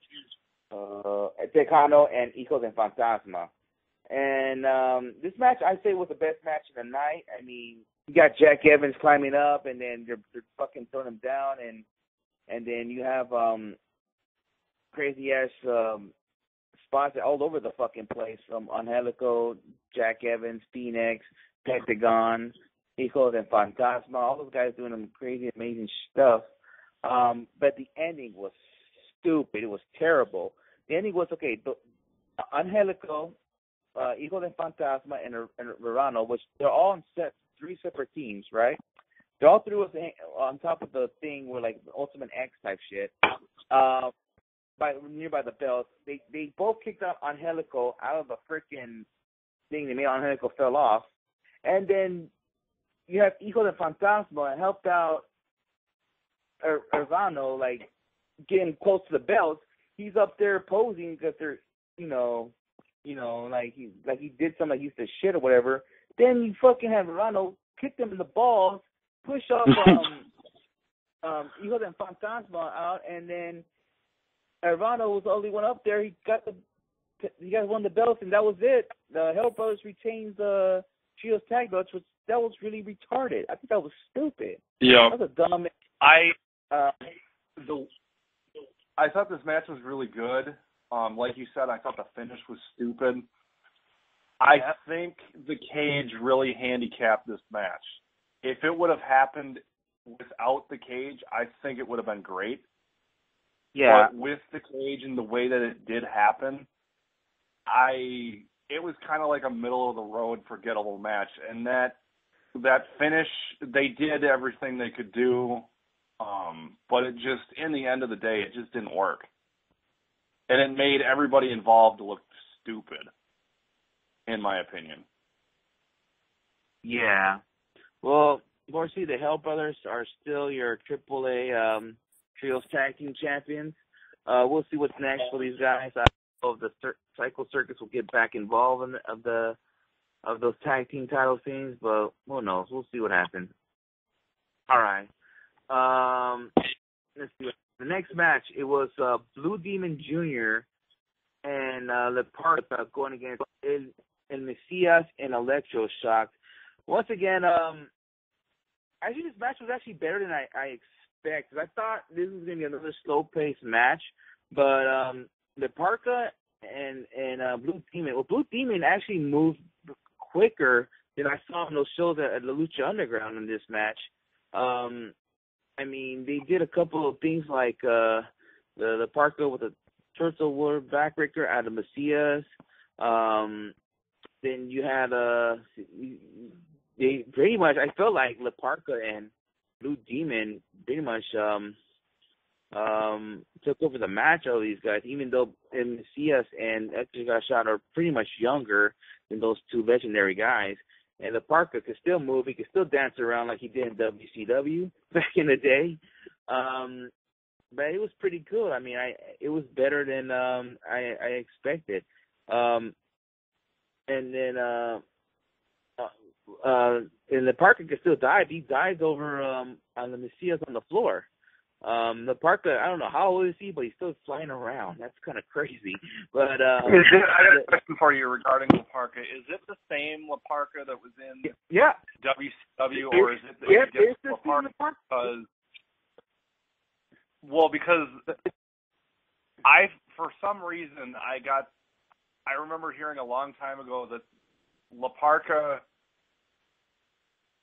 uh, Texano, and Hijo del Fantasma. And um this match, I say, was the best match of the night. I mean, you got Jack Evans climbing up, and then they're, they're fucking throwing him down, and and then you have um crazy ass um spots all over the fucking place from Angelico, Jack Evans, Phoenix, Pentagon, Hijo del Fantasma, all those guys doing some crazy, amazing stuff. Um, but the ending was stupid. It was terrible. The ending was okay. The, Angelico, uh, Hijo del Fantasma, and, and Averno, which they're all on set, three separate teams, right? They're all three was on top of the thing where like the Ultimate X type shit. Uh, by nearby the bells, they they both kicked out Angelico out of the freaking thing. They made Angelico fell off, and then you have Hijo de Fantasma and helped out Ir- Averno like getting close to the belts. He's up there posing because they're you know you know like he like he did something like he's the shit or whatever. Then you fucking have Averno kick them in the balls, push up *laughs* um um Hijo de Fantasma out, and then Averno was the only one up there. He got the he got one of the belts, and that was it. The Hell Brothers retained the Trios tag belts, which that was really retarded. I think that was stupid. Yeah. That was a dumb. I Uh, the I thought this match was really good. Um, like you said, I thought the finish was stupid. I think the cage really handicapped this match. If it would have happened without the cage, I think it would have been great. Yeah, But with the cage and the way that it did happen, I it was kind of like a middle of the road forgettable match, and that that finish, they did everything they could do, um, but it just in the end of the day, it just didn't work, and it made everybody involved look stupid, in my opinion. Yeah. Well, Morrissey, the Hell Brothers are still your AAA um, trios tag team champions. Uh, we'll see what's next for these guys. I don't know the cir- Psycho Circus will get back involved in the, of the of those tag team title scenes, but who knows? We'll see what happens. All right. Um, let's see. The next match it was uh, Blue Demon Jr. and uh, Le going against El, El Mesías and Electroshock. Once again, um, I think this match was actually better than I, I expected. I thought this was gonna be another slow paced match, but um, the Parka and and uh, Blue Demon. Well, Blue Demon actually moved quicker than I saw on those shows at, at La Lucha Underground in this match. Um, I mean, they did a couple of things like uh, the the Parka with a turtle wood backbreaker out of Mesías. Um, then you had uh, they pretty much. I felt like La Parka and Blue Demon pretty much um um took over the match of these guys, even though Mesías and Electroshock are pretty much younger than those two legendary guys. And the Parker could still move, he could still dance around like he did in WCW *laughs* back in the day. Um but it was pretty good. I mean I it was better than um I, I expected. Um and then uh uh, and the Parker could still dive. He dives over um on the Mesías on the floor. Um the Parker I don't know how old is he, but he's still flying around. That's kinda crazy. But uh Is it, I got a question for you regarding La Parka. Is it the same La Parka that was in yeah. WCW, or is it the yeah, it's the La Parka? same La Parka. Because, well, because I, for some reason, I got, I remember hearing a long time ago that La Parka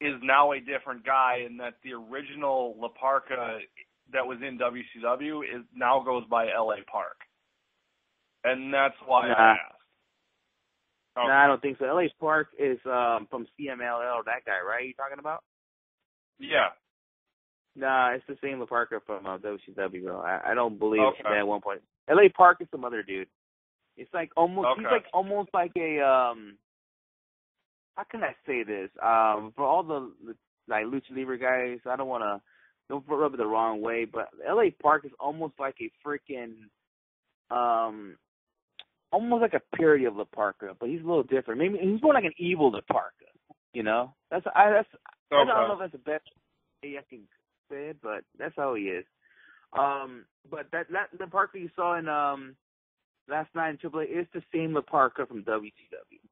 is now a different guy, and that the original La Parka that was in WCW is now goes by LA Park, and that's why Nah. I asked. No, I don't think so. LA Park is um from CMLL, that guy, right? You talking about? Yeah. Nah, it's the same Parker from uh, WCW. Bro. I, I don't believe Okay. that at one point. LA Park is some other dude. It's like almost okay. he's like almost like a um how can I say this? Um for all the like Lucha Libre guys, I don't wanna don't rub it the wrong way, but LA Park is almost like a freaking um almost like a parody of La Parka, but he's a little different. Maybe he's more like an evil La Parka, you know? That's I that's I don't know if that's the best way I can say it, but that's how he is. Um, but that that the Parka you saw in um last night in Triple A is the same La Parka from WCW.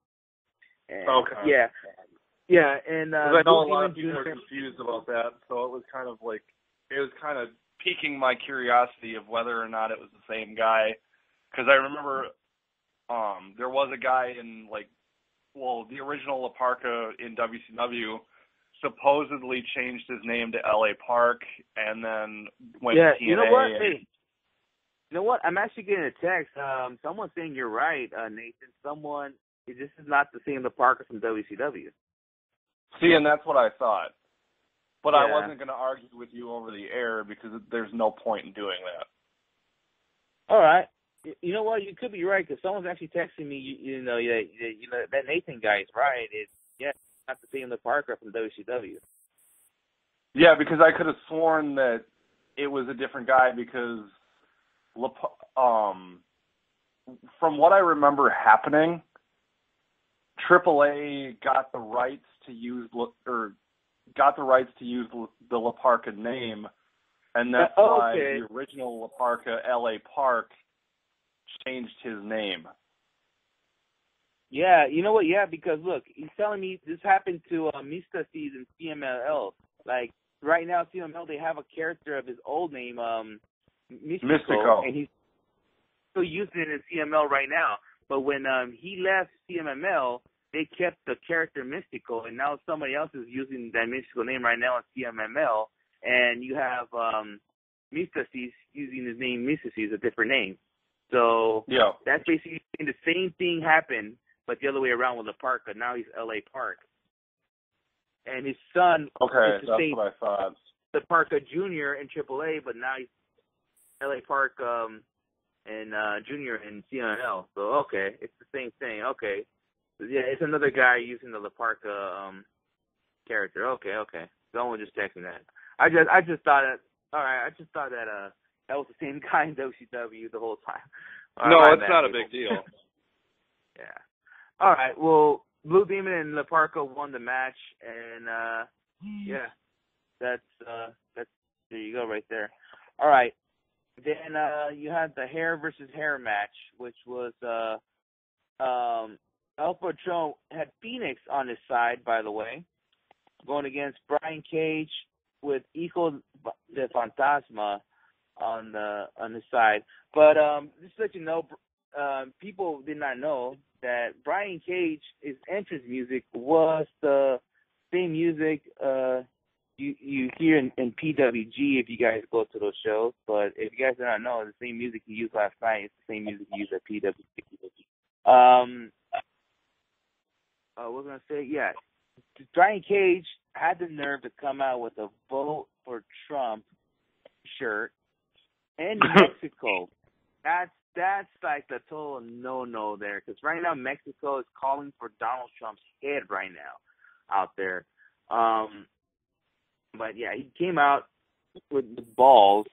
And, Okay. Yeah. Yeah, and uh, I know a lot of people are confused about that, so it was kind of like it was kind of piquing my curiosity of whether or not it was the same guy. Because I remember um there was a guy in like well the original La Parka in WCW supposedly changed his name to LA Park and then went yeah, to TNA. you know what? and- Hey, you know what? I'm actually getting a text. Um, someone saying you're right, uh, Nathan. Someone, this is not the same La Parka from WCW. See, and that's what I thought. But I wasn't going to argue with you over the air because there's no point in doing that. All right. You know what? You could be right because someone's actually texting me. You, you know, yeah, yeah, you know that Nathan guy is right. It's yeah, not the same La Parka from WCW. Yeah, because I could have sworn that it was a different guy because um from what I remember happening, AAA got the rights to use or got the rights to use the La Parka name, and that's why okay. the original La Parka LA Park changed his name. Yeah, you know what? Yeah, because look, he's telling me this happened to uh, Mista season CMLL. Like right now, CMLL they have a character of his old name, um, Mystico, Mystico. and he's still using it in CMLL right now. But when um he left CMLL, they kept the character Mystical, and now somebody else is using that Mystical name right now in CMLL, and you have um Myzteziz using his name Myzteziz, a different name. So Yeah. that's basically the same thing happened, but the other way around with the park. But now he's L.A. Park. and his son Okay, is the that's same what I thought. the Parker Junior in AAA, but now he's LA Park um and uh Junior in CMLL. So okay, it's the same thing. Okay, yeah, it's another guy using the La Parka um character. Okay, okay. Someone just texting that. I just I just thought that. All right, I just thought that uh that was the same *laughs* guy in WCW the whole time. All no, right, it's not a big deal. *laughs* Yeah. All right. Well, Blue Demon and La Parka won the match, and uh yeah, that's uh that's there you go right there. All right. Then uh you had the hair versus hair match, which was uh um El Patron had Fénix on his side, by the way, going against Brian Cage with Hijo de Fantasma on the on the side. But um just to let you know, um, people did not know that Brian Cage, his entrance music was the same music uh, you you hear in, in PWG if you guys go to those shows. But if you guys do not know, the same music he used last night is the same music he used at PWG. Um, uh, what was I gonna say? Yeah, Brian Cage had the nerve to come out with a "Vote for Trump" shirt in *laughs* Mexico. That's that's like the total no no there because right now Mexico is calling for Donald Trump's head right now out there. Um, but yeah, he came out with the balls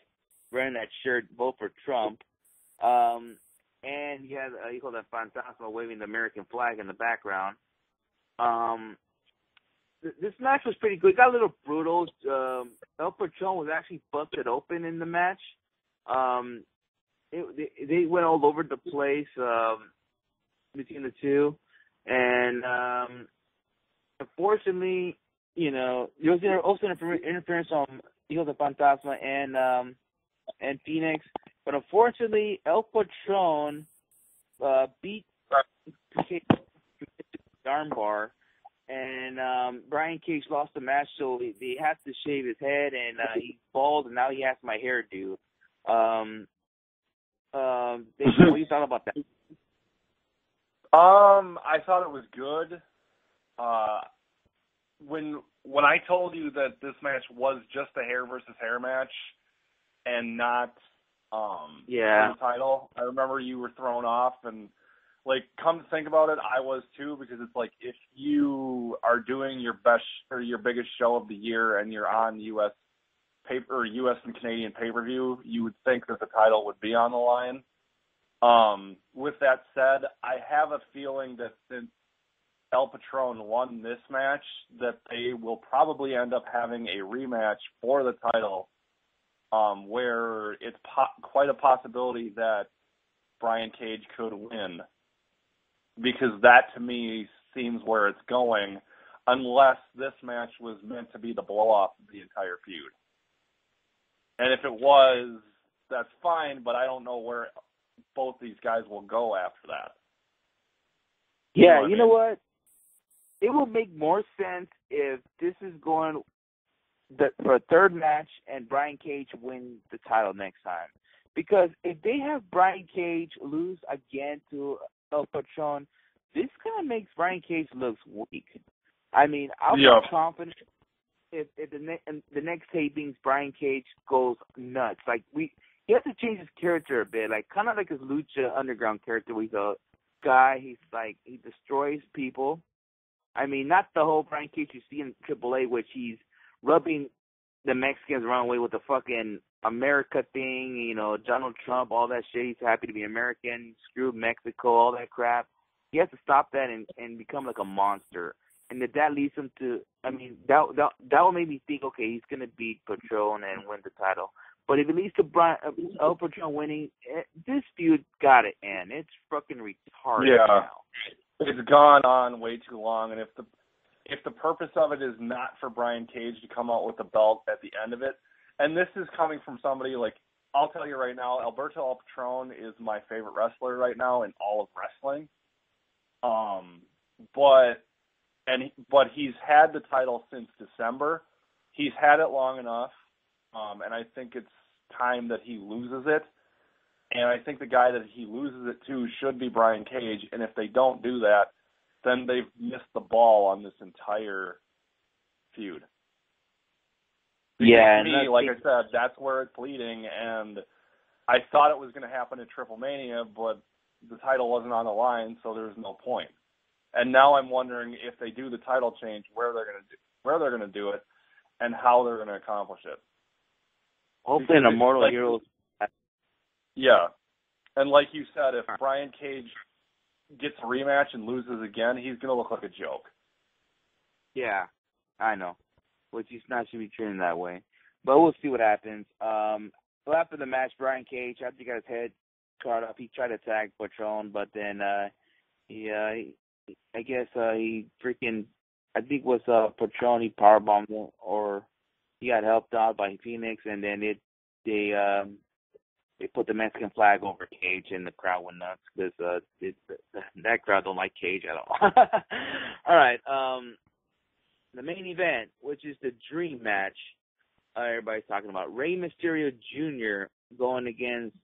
wearing that shirt, vote for Trump. Um, and he had uh, he called that Fantasma waving the American flag in the background. Um, th- this match was pretty good. It got a little brutal. Um, El Patron was actually busted open in the match. Um, it, they, they went all over the place um, between the two, and um, unfortunately, you know, there was also interfer- interference on Hijo de Fantasma and um, and Fénix, but unfortunately, El Patron uh, beat armbar, and um, Brian Cage lost the match, so he, they had to shave his head, and uh, he's bald, and now he has my hairdo. Um, um, *laughs* Dave, what do you thought about that? Um, I thought it was good. Uh, when when I told you that this match was just a hair versus hair match and not um Yeah. the title, I remember you were thrown off and like come to think about it, I was too because it's like if you are doing your best or your biggest show of the year and you're on US paper or US and Canadian pay per view, you would think that the title would be on the line. Um, with that said, I have a feeling that since El Patron won this match, that they will probably end up having a rematch for the title, um, where it's po- quite a possibility that Brian Cage could win, because that to me seems where it's going, unless this match was meant to be the blow off of the entire feud. And if it was, that's fine, but I don't know where both these guys will go after that. You Yeah, I you know mean? what? It will make more sense if this is going the, for a third match and Brian Cage wins the title next time. Because if they have Brian Cage lose again to El Patron, this kind of makes Brian Cage look weak. I mean, I'm Yeah. confident if, if the ne- the next tapings Brian Cage goes nuts. Like we, he has to change his character a bit, like kind of like his Lucha Underground character. Where he's a guy. He's like he destroys people. I mean, not the whole Brian Cage you see in AAA, which he's rubbing the Mexicans the wrong way with the fucking America thing. You know, Donald Trump, all that shit. He's happy to be American. Screw Mexico, all that crap. He has to stop that and and become like a monster. And that that leads him to, I mean, that that that will make me think, okay, he's gonna beat Patron and win the title. But if it leads to Brian, uh, El Patron winning, eh, this feud got to end. It's fucking retarded Yeah. now. it's gone on way too long and if the if the purpose of it is not for Brian Cage to come out with a belt at the end of it and this is coming from somebody like I'll tell you right now Alberto El Patron is my favorite wrestler right now in all of wrestling um but and but he's had the title since December he's had it long enough um and I think it's time that he loses it and I think the guy that he loses it to should be Brian Cage. And if they don't do that, then they've missed the ball on this entire feud. Because Yeah, to and me, like I said, that's where it's leading, and I thought it was going to happen at Triplemania, but the title wasn't on the line, so there's no point. And now I'm wondering if they do the title change, where they're going to do, where they're going to do it, and how they're going to accomplish it. Hopefully, Because Immortal like- Heroes. Yeah, and like you said, if Brian Cage gets a rematch and loses again, he's going to look like a joke. Yeah, I know. Which he's not should be treated that way. But we'll see what happens. Um well after the match, Brian Cage, after he got his head caught up, he tried to tag Patron, but then uh he uh he, I guess uh he freaking I think was uh Patron he powerbombed him or he got helped out by Fénix and then it they um they put the Mexican flag over Cage and the crowd went nuts because uh that crowd don't like Cage at all. *laughs* all right, um the main event, which is the dream match uh, everybody's talking about. Rey Mysterio Jr. going against.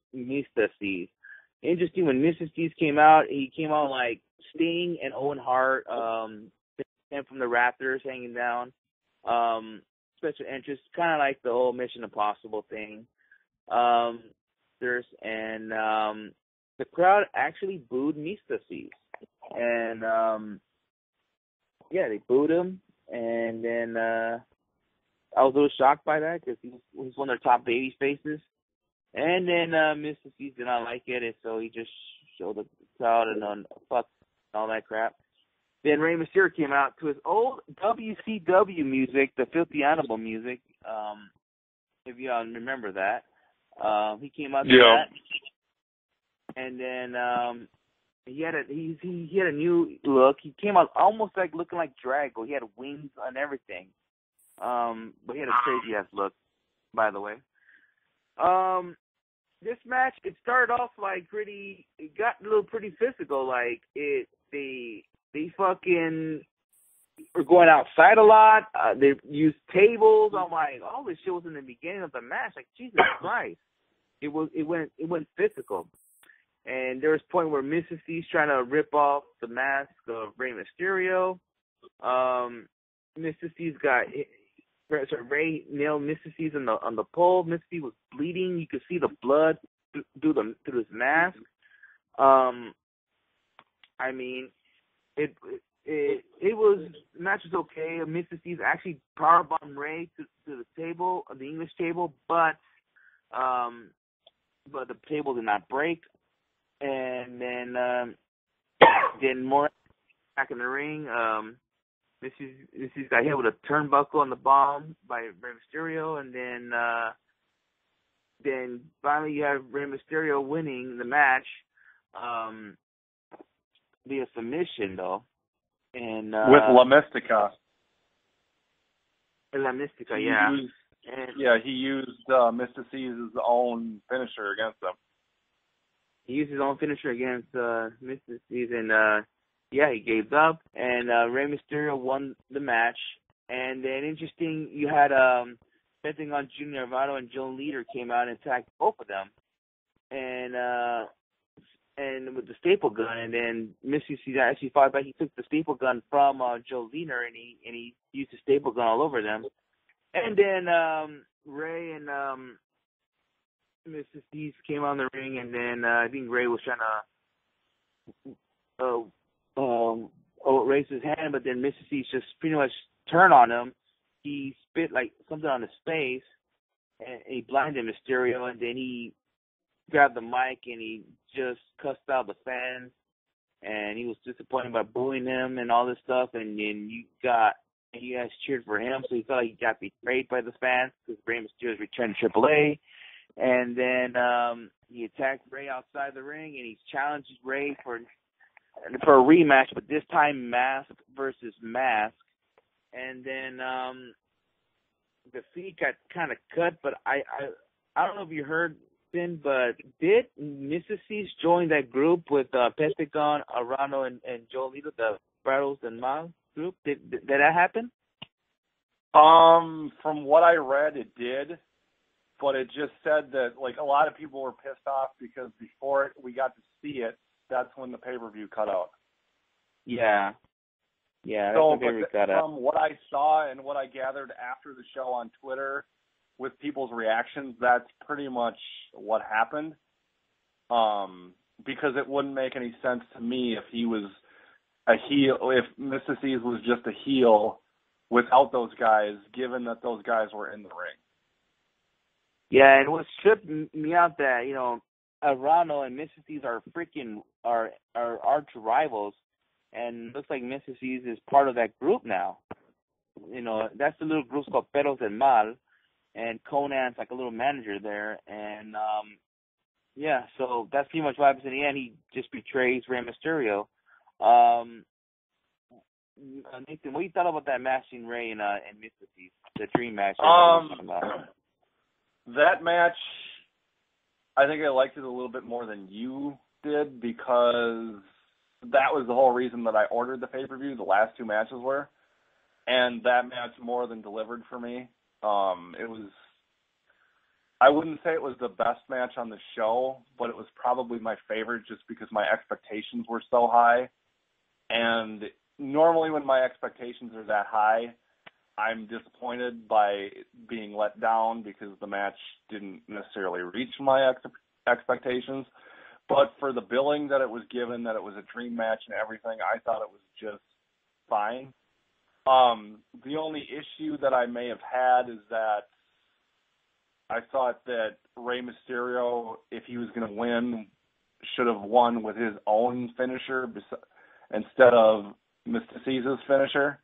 Steve. Interesting when. Steve came out, he came out like Sting and Owen Hart, um, and from the Raptors hanging down. Um, special interest, kind of like the whole Mission Impossible thing. Um, there's and um, the crowd actually booed. Steve, and um, yeah, they booed him and then uh I was a little shocked by that because he's he's one of their top baby faces. And then uh Myzteziz did not like it, and so he just showed the crowd and on fuck and all that crap. Then Rey Mysterio came out to his old WCW music, the Filthy Animal music. Um, if y'all remember that, um, he came out to Yeah. that. And then um he had a he he he had a new look. He came out almost like looking like Drago. He had wings and everything. Um, but he had a crazy ass look, by the way. Um, this match it started off like pretty. It got a little pretty physical. Like it, they they fucking were going outside a lot. Uh, they used tables. I'm like, all this shit was in the beginning of the match. Like Jesus Christ, it was it went it went physical. And there was a point where Myzteziz trying to rip off the mask of Rey Mysterio. Um, Myzteziz got so Ray nailed Myzteziz on the on the pole. Mrs. C was bleeding. You could see the blood through the through his mask. Um, I mean, it it it was match was okay. Myzteziz actually powerbombed Ray to to the table, the English table, but um, but the table did not break and then um then more back in the ring. Um Mrs. Mrs. got hit with a turnbuckle on the bomb by Rey Mysterio and then uh then finally you have Rey Mysterio winning the match um via submission though. And uh With La Mística. La Mística, He yeah. used- And yeah, he used uh, Mr. Own finisher against him. He used his own finisher against uh. C's and uh yeah, he gave up and uh Rey Mysterio won the match. And then interesting you had um on Junior Alvaro and Joe Líder came out and attacked both of them. And uh and with the staple gun and then. C actually fought back he took the staple gun from uh Joe Líder and he and he used the staple gun all over them. And then um Ray and um Mrs. C's came on the ring, and then uh, I think Ray was trying to uh, um, oh, raise his hand, but then Myzteziz just pretty much turned on him. He spit like something on his face, and he blinded Mysterio, and then he grabbed the mic and he just cussed out the fans, and he was disappointed by booing him and all this stuff, and then you got. And you guys cheered for him, so he felt like he got betrayed by the fans because Rey Mysterio's returned to AAA and then um he attacked Ray outside the ring and he challenged Ray for for a rematch, but this time mask versus mask. And then um the feed got kind of cut, but I I I don't know if you heard Ben, but did Mrs. C's join that group with uh Pentagon, Averno, and and Jolito, the Battles and Miles group? Did did that happen? Um, from what I read, it did, but it just said that like a lot of people were pissed off because before it, we got to see it, that's when the pay per view cut out. Yeah. Yeah, so, but favorite th- cutout. from what I saw and what I gathered after the show on Twitter with people's reactions, that's pretty much what happened. Um, because it wouldn't make any sense to me if he was a heel, if Myzteziz was just a heel without those guys, given that those guys were in the ring. Yeah, and what tripped me out that you know, Averno and Mrs. Are freaking are are arch rivals, and looks like Mrs. Is part of that group now. You know, that's the little group called Perros del Mal, and Konnan's like a little manager there, and um, yeah, so that's pretty much what happens in the end. He just betrays Rey Mysterio. Um, Nathan, what you thought about that match in Ray and uh and Mrs. The dream match? Um, we were talking about? That match, I think I liked it a little bit more than you did because that was the whole reason that I ordered the pay per view. The last two matches were, and that match more than delivered for me. Um, it was. I wouldn't say it was the best match on the show, but it was probably my favorite just because my expectations were so high. And normally, when my expectations are that high, I'm disappointed by being let down because the match didn't necessarily reach my ex- expectations. But for the billing that it was given, that it was a dream match and everything, I thought it was just fine. Um, the only issue that I may have had is that I thought that Rey Mysterio, if he was going to win, should have won with his own finisher instead of Myzteziz's finisher.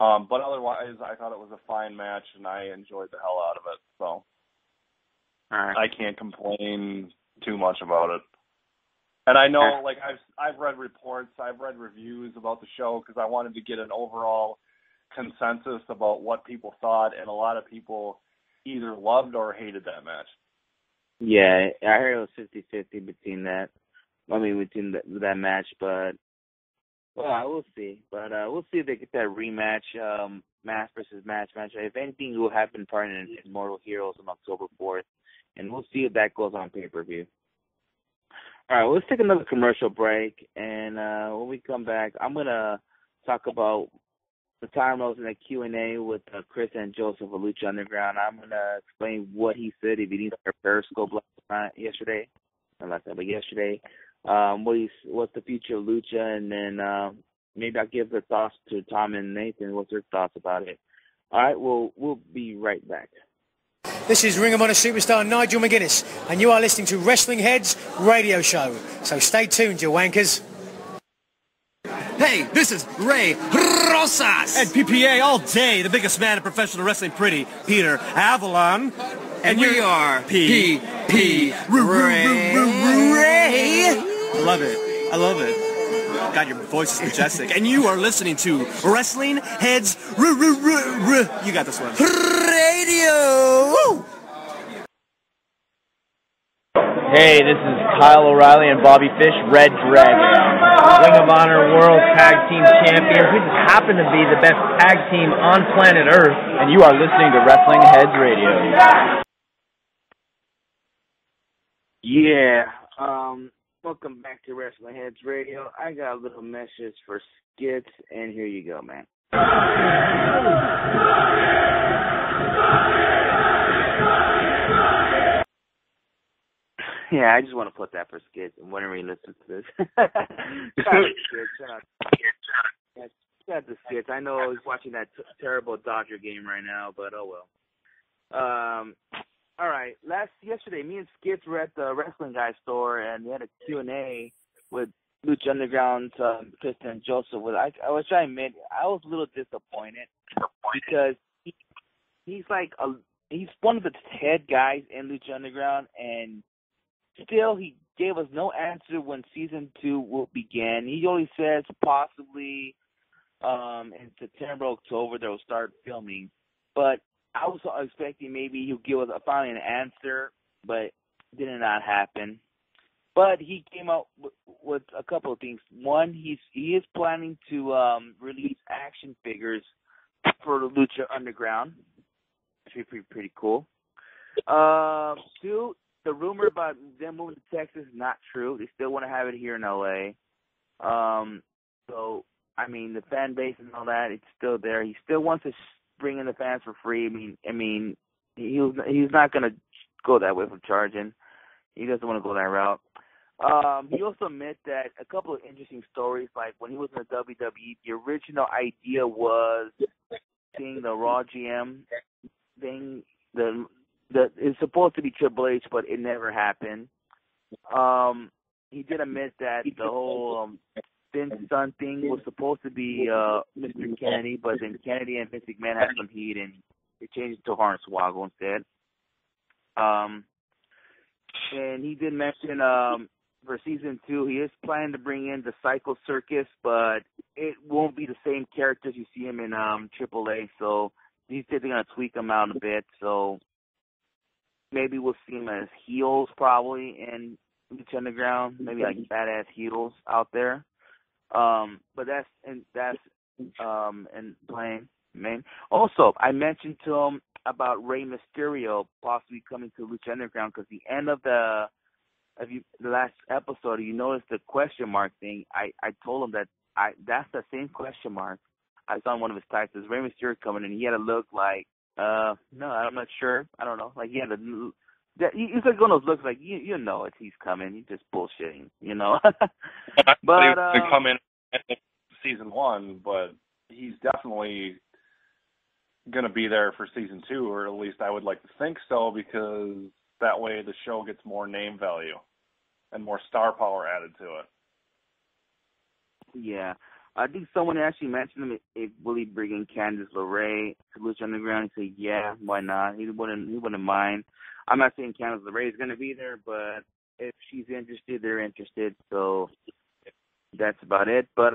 Um, but otherwise, I thought it was a fine match, and I enjoyed the hell out of it. So All right. I can't complain too much about it. And I know, like I've I've read reports, I've read reviews about the show because I wanted to get an overall consensus about what people thought, and a lot of people either loved or hated that match. Yeah, I heard it was fifty fifty between that. I mean, between the, that match, but well, we'll see. But uh we'll see if they get that rematch, um, match versus match match. If anything, will happen part in Immortal Heroes on October fourth, and we'll see if that goes on pay per view. All right, well, let's take another commercial break, and uh when we come back, I'm gonna talk about the time I was in a Q&A with uh, Chris DeJoseph of Lucha Underground. I'm to explain what he said if he didn't Periscope last night, yesterday, not last night, but yesterday. Um, what he's, what's the future of Lucha, and then um, maybe I'll give the thoughts to Tom and Nathan. What's their thoughts about it? All right, well, we'll be right back. This is Ring of Honor superstar Nigel McGuinness, and you are listening to Wrestling Heads Radio Show. So stay tuned, you wankers. Hey, this is Ray Rosas. And PPA all day, the biggest man in professional wrestling, pretty Peter Avalon. And, we you're are P. P. Ray. I love it. I love it. God, your voice is majestic. and you are listening to Wrestling Heads R- R- R- R- You got this one. Radio. Hey, this is Kyle O'Reilly and Bobby Fish, Red Dragon. Ring of Honor World Tag Team Champions. We just happen to be the best tag team on planet Earth, and you are listening to Wrestling Heads Radio. Yeah. Um, welcome back to Wrestling Heads Radio. I got a little message for skits, and here you go, man. Yeah, I just want to put that for skits and whenever he listens to this. *laughs* shout out to skits. Skits. I know he's watching that t- terrible Dodger game right now, but oh well. Um, all right. Last yesterday, me and Skits were at the Wrestling Guy store, and we had a Q and A with Lucha Underground's um, Joseph. With I, I which I admit, I was a little disappointed because he, he's like a he's one of the head guys in Lucha Underground, and still he gave us no answer when season two will begin. He only says possibly um in September, October they'll start filming. But I was expecting maybe he'll give us a, finally an answer, but did not happen. But he came out with, a couple of things. One, he's he is planning to um release action figures for Lucha Underground. Which would be pretty, pretty cool. Um, two, the rumor about them moving to Texas is not true. They still want to have it here in LA. Um, so I mean, the fan base and all that, it's still there. He still wants to bring in the fans for free. I mean, I mean, he was he's not gonna go that way for charging. He doesn't want to go that route. Um, he also admit that a couple of interesting stories, like when he was in the WWE, the original idea was seeing the Raw GM thing. The the it's supposed to be Triple H, but it never happened. Um, he did admit that the whole um, Vince Son thing was supposed to be uh, Mr. Kennedy, but then Kennedy and Vince McMahon had some heat, and they changed it to Hornswoggle instead. Um, and he did mention um, for season two, he is planning to bring in the Psycho Circus, but it won't be the same characters you see him in um, AAA. So he said they're gonna tweak him out a bit. So maybe we'll see him as heels probably in Lucha Underground, maybe like badass heels out there. Um, but that's and that's um and playing main. Also, I mentioned to him about Rey Mysterio possibly coming to Lucha Underground because the end of the of you the last episode, you noticed the question mark thing. I I told him that I that's the same question mark I saw in one of his titles. Rey Mysterio coming in, he had a look like uh no, I'm not sure. I don't know. Like he had a that he's like one of those looks like you you know it. He's coming. He's just bullshitting, you know. *laughs* But was um, to come in season one, but he's definitely going to be there for season two, or at least I would like to think so, because that way the show gets more name value and more star power added to it. Yeah. I think someone actually mentioned him if will he bring in Candice LeRae to Lucha Underground. He said, Yeah, why not? He wouldn't he wouldn't mind. I'm not saying Candice LeRae is gonna be there, but if she's interested, they're interested. So that's about it. But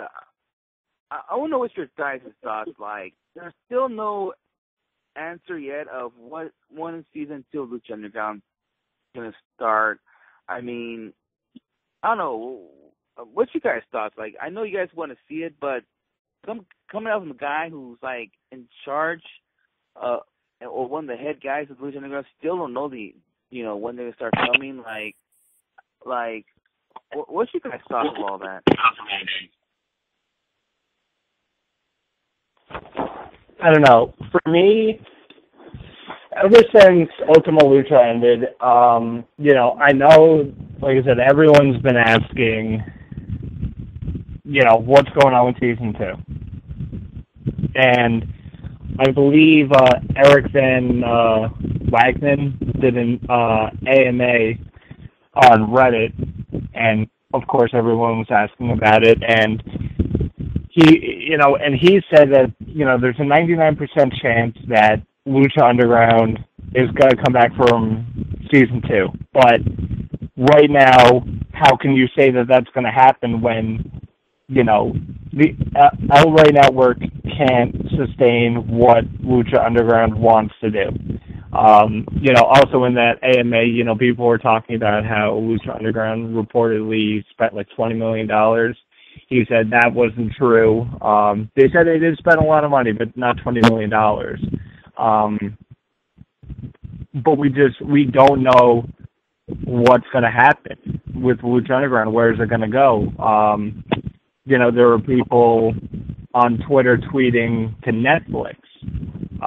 I, I want to know what your guys' thoughts like. There's still no answer yet of what when season two of Lucha Underground is gonna start. I mean, I don't know. What's your guys' thoughts? Like, I know you guys want to see it, but come coming out from a guy who's like in charge, uh, or one of the head guys of Lucha Underground, still don't know the, you know, when they're gonna start coming. Like, like, what, what's your guys' thoughts of all that? I don't know. For me, ever since Ultima Lucha ended, um, you know, I know, like I said, everyone's been asking, you know, what's going on with season two, and I believe uh, Eric Van uh, Wagner did an uh, AMA on Reddit, and of course everyone was asking about it, and he, you know, and he said that you know there's a 99% chance that Lucha Underground is going to come back from season two, but right now, how can you say that that's going to happen when you know the uh, Rey Network can't sustain what Lucha Underground wants to do? Um, you know, also in that AMA, you know, people were talking about how Lucha Underground reportedly spent like twenty million dollars. He said that wasn't true. Um, they said they did spend a lot of money, but not twenty million dollars. Um, but we just we don't know what's going to happen with Lucha Underground. Where is it going to go? Um, you know, there were people on Twitter tweeting to Netflix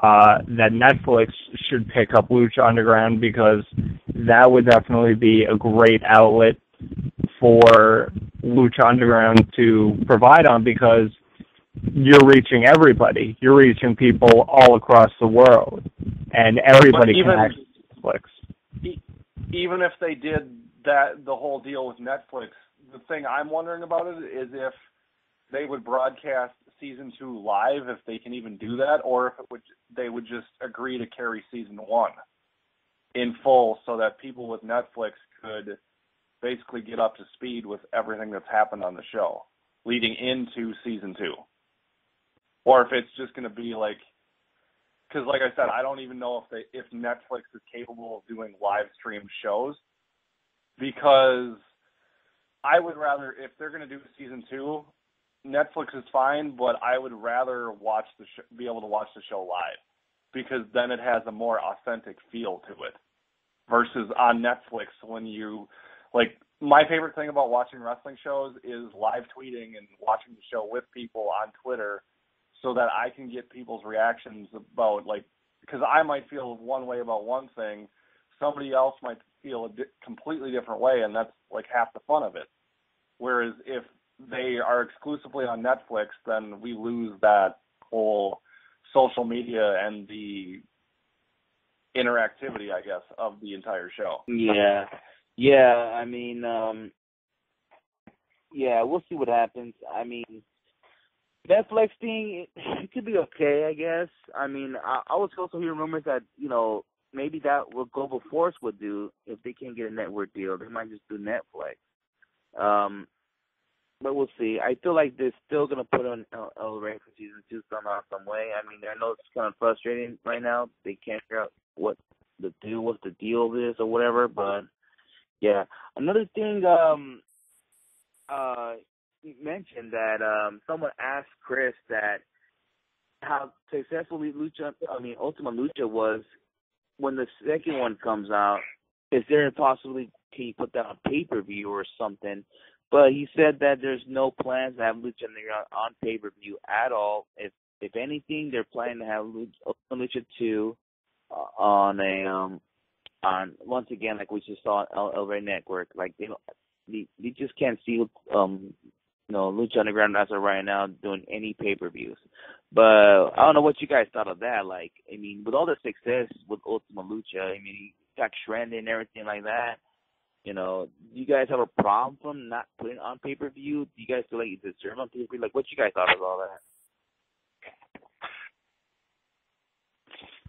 uh, that Netflix should pick up Lucha Underground because that would definitely be a great outlet for Lucha Underground to provide on because you're reaching everybody. You're reaching people all across the world, and everybody even- can access Netflix. E- even if they did that, the whole deal with Netflix, the thing I'm wondering about it is if they would broadcast season two live, if they can even do that, or if it would they would just agree to carry season one in full, so that people with Netflix could basically get up to speed with everything that's happened on the show leading into season two, or if it's just going to be like because like I said, I don't even know if they if Netflix is capable of doing live stream shows because I would rather if they're going to do season two, Netflix is fine, but I would rather watch the sh- be able to watch the show live because then it has a more authentic feel to it versus on Netflix when you like my favorite thing about watching wrestling shows is live tweeting and watching the show with people on Twitter so that I can get people's reactions about like because I might feel one way about one thing, somebody else might feel a di- completely different way, and that's like half the fun of it. Whereas if they are exclusively on Netflix, then we lose that whole social media and the interactivity, I guess, of the entire show. Yeah, yeah. I mean, um, yeah, we'll see what happens. I mean, Netflix thing, it, *laughs* it could be okay, I guess. I mean, I, I was also hearing rumors that you know maybe that what Global Force would do if they can't get a network deal. They might just do Netflix. Um, but we'll see. I feel like they're still gonna put on El, Rey for season two somehow, some way. I mean, I know it's kind of frustrating right now. They can't figure out what the deal, what the deal is, or whatever. But yeah, another thing. Um, uh, you mentioned that um someone asked Chris that how successful Lucha, I mean Ultima Lucha was when the second one comes out. Is there a possibility can you put that on pay per view or something? But he said that there's no plans to have Lucha Underground on pay per view at all. If if anything, they're planning to have Lucha, Lucha two uh, on a um on once again like we just saw on El, Network. Like they they, they just can't see um you know Lucha Underground as of right now doing any pay per views. But I don't know what you guys thought of that. Like I mean, with all the success with Ultima Lucha, I mean, he got trending and everything like that. You know, do you guys have a problem from not putting it on pay per view? Do you guys feel like you deserve on pay per view? Like, what you guys thought of all that?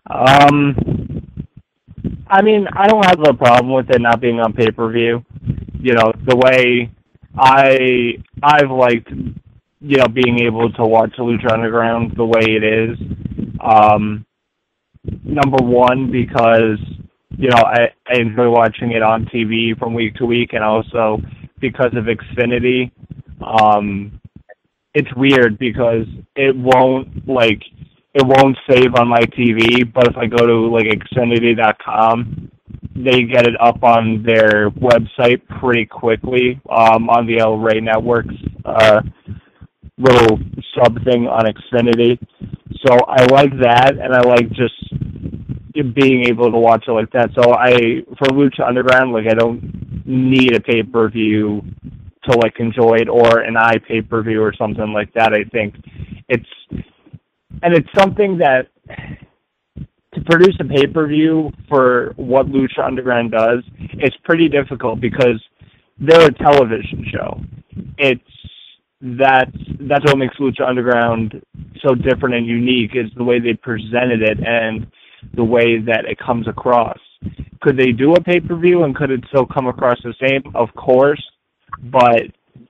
Um, I mean, I don't have a problem with it not being on pay per view. You know, the way I I've liked you know being able to watch Lucha Underground the way it is. Um, number one because you know I, I enjoy watching it on TV from week to week, and also because of Xfinity. Um, it's weird because it won't like it won't save on my TV, but if I go to like Xfinity.com, they get it up on their website pretty quickly um, on the El Rey Network's uh, little sub thing on Xfinity. So I like that, and I like just being able to watch it like that. So I, for Lucha Underground, like I don't need a pay per view to like enjoy it, or an i pay per view or something like that. I think it's and it's something that to produce a pay per view for what Lucha Underground does, it's pretty difficult because they're a television show. It's that's that's what makes Lucha Underground so different and unique is the way they presented it and the way that it comes across. Could they do a pay per view and could it still come across the same? Of course, but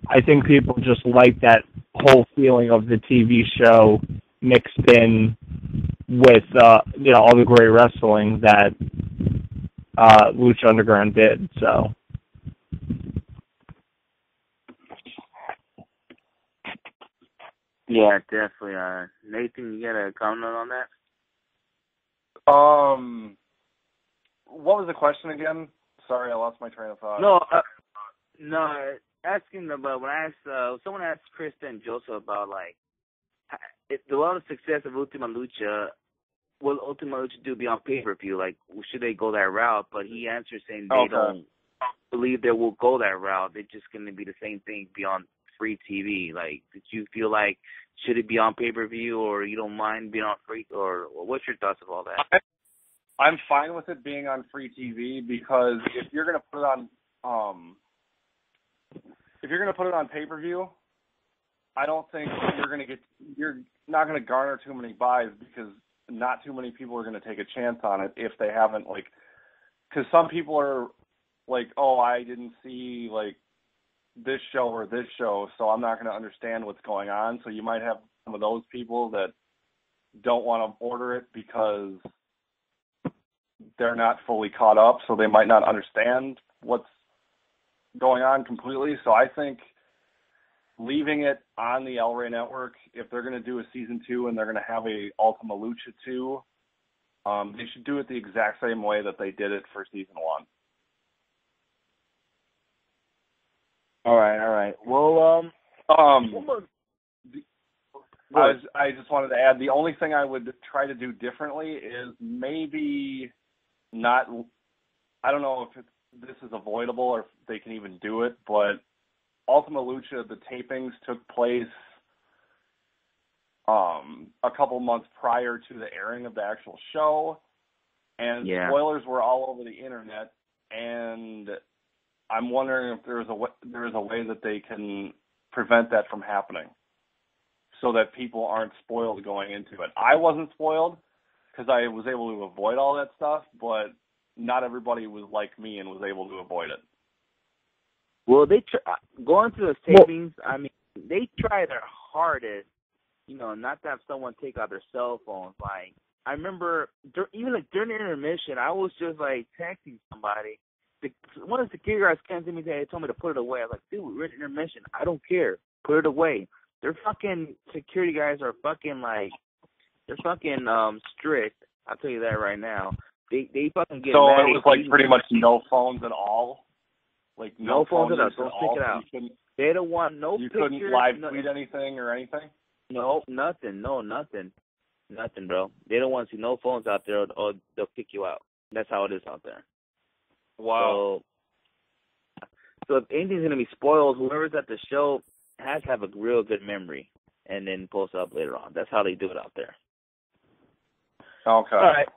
I think people just like that whole feeling of the TV show mixed in with uh you know all the great wrestling that uh Lucha Underground did. So Yeah, definitely. Uh, Nathan, you got a comment on that? Um, what was the question again? Sorry, I lost my train of thought. No, uh, no. Asking about when I asked, uh, someone asked Chris DeJoseph about like, if the lot of success of Ultima Lucha, will Ultima Lucha do be on pay per view? Like, should they go that route? But he answered saying they Okay. don't believe they will go that route. They're just going to be the same thing, be on free TV. Like, did you feel like should it be on pay per view, or you don't mind being on free, or what's your thoughts of all that? I'm fine with it being on free TV because if you're gonna put it on um if you're gonna put it on pay per view, I don't think you're gonna get you're not gonna garner too many buys because not too many people are gonna take a chance on it if they haven't like because some people are like, oh, I didn't see like this show or this show, so I'm not going to understand what's going on. So you might have some of those people that don't want to order it because they're not fully caught up, so they might not understand what's going on completely. So I think leaving it on the El Rey network, if they're going to do a season two and they're going to have a Ultima Lucha two, um, they should do it the exact same way that they did it for season one. All right, all right. Well, um, Um, I was, I just wanted to add the only thing I would try to do differently is maybe not. I don't know if it's, this is avoidable or if they can even do it, but Ultima Lucha the tapings took place um a couple months prior to the airing of the actual show, and Yeah. spoilers were all over the internet. And I'm wondering if there's a way, there is a way that they can prevent that from happening so that people aren't spoiled going into it. I wasn't spoiled because I was able to avoid all that stuff, but not everybody was like me and was able to avoid it. well, they tr- uh, going to those tapings. I mean, they try their hardest, you know, not to have someone take out their cell phones. Like I remember, dur- even like during the intermission, I was just like texting somebody. The, one of the security guards came to me and they told me to put it away. I was like, dude, we're in intermission. I don't care. Put it away. Their fucking security guys are fucking like, they're fucking um strict. I'll tell you that right now. They they fucking get so mad it was like pretty much no phones at all. Like no, No phones at all. Don't all. stick it out. You couldn't, They don't want no you pictures. couldn't live no, tweet anything or anything. No, nothing. No, nothing. Nothing, bro. They don't want to see no phones out there, or, or they'll kick you out. That's how it is out there. Wow. So, so if anything's gonna be spoiled, whoever's at the show has to have a real good memory, and then post up later on. That's how they do it out there. Okay. All right.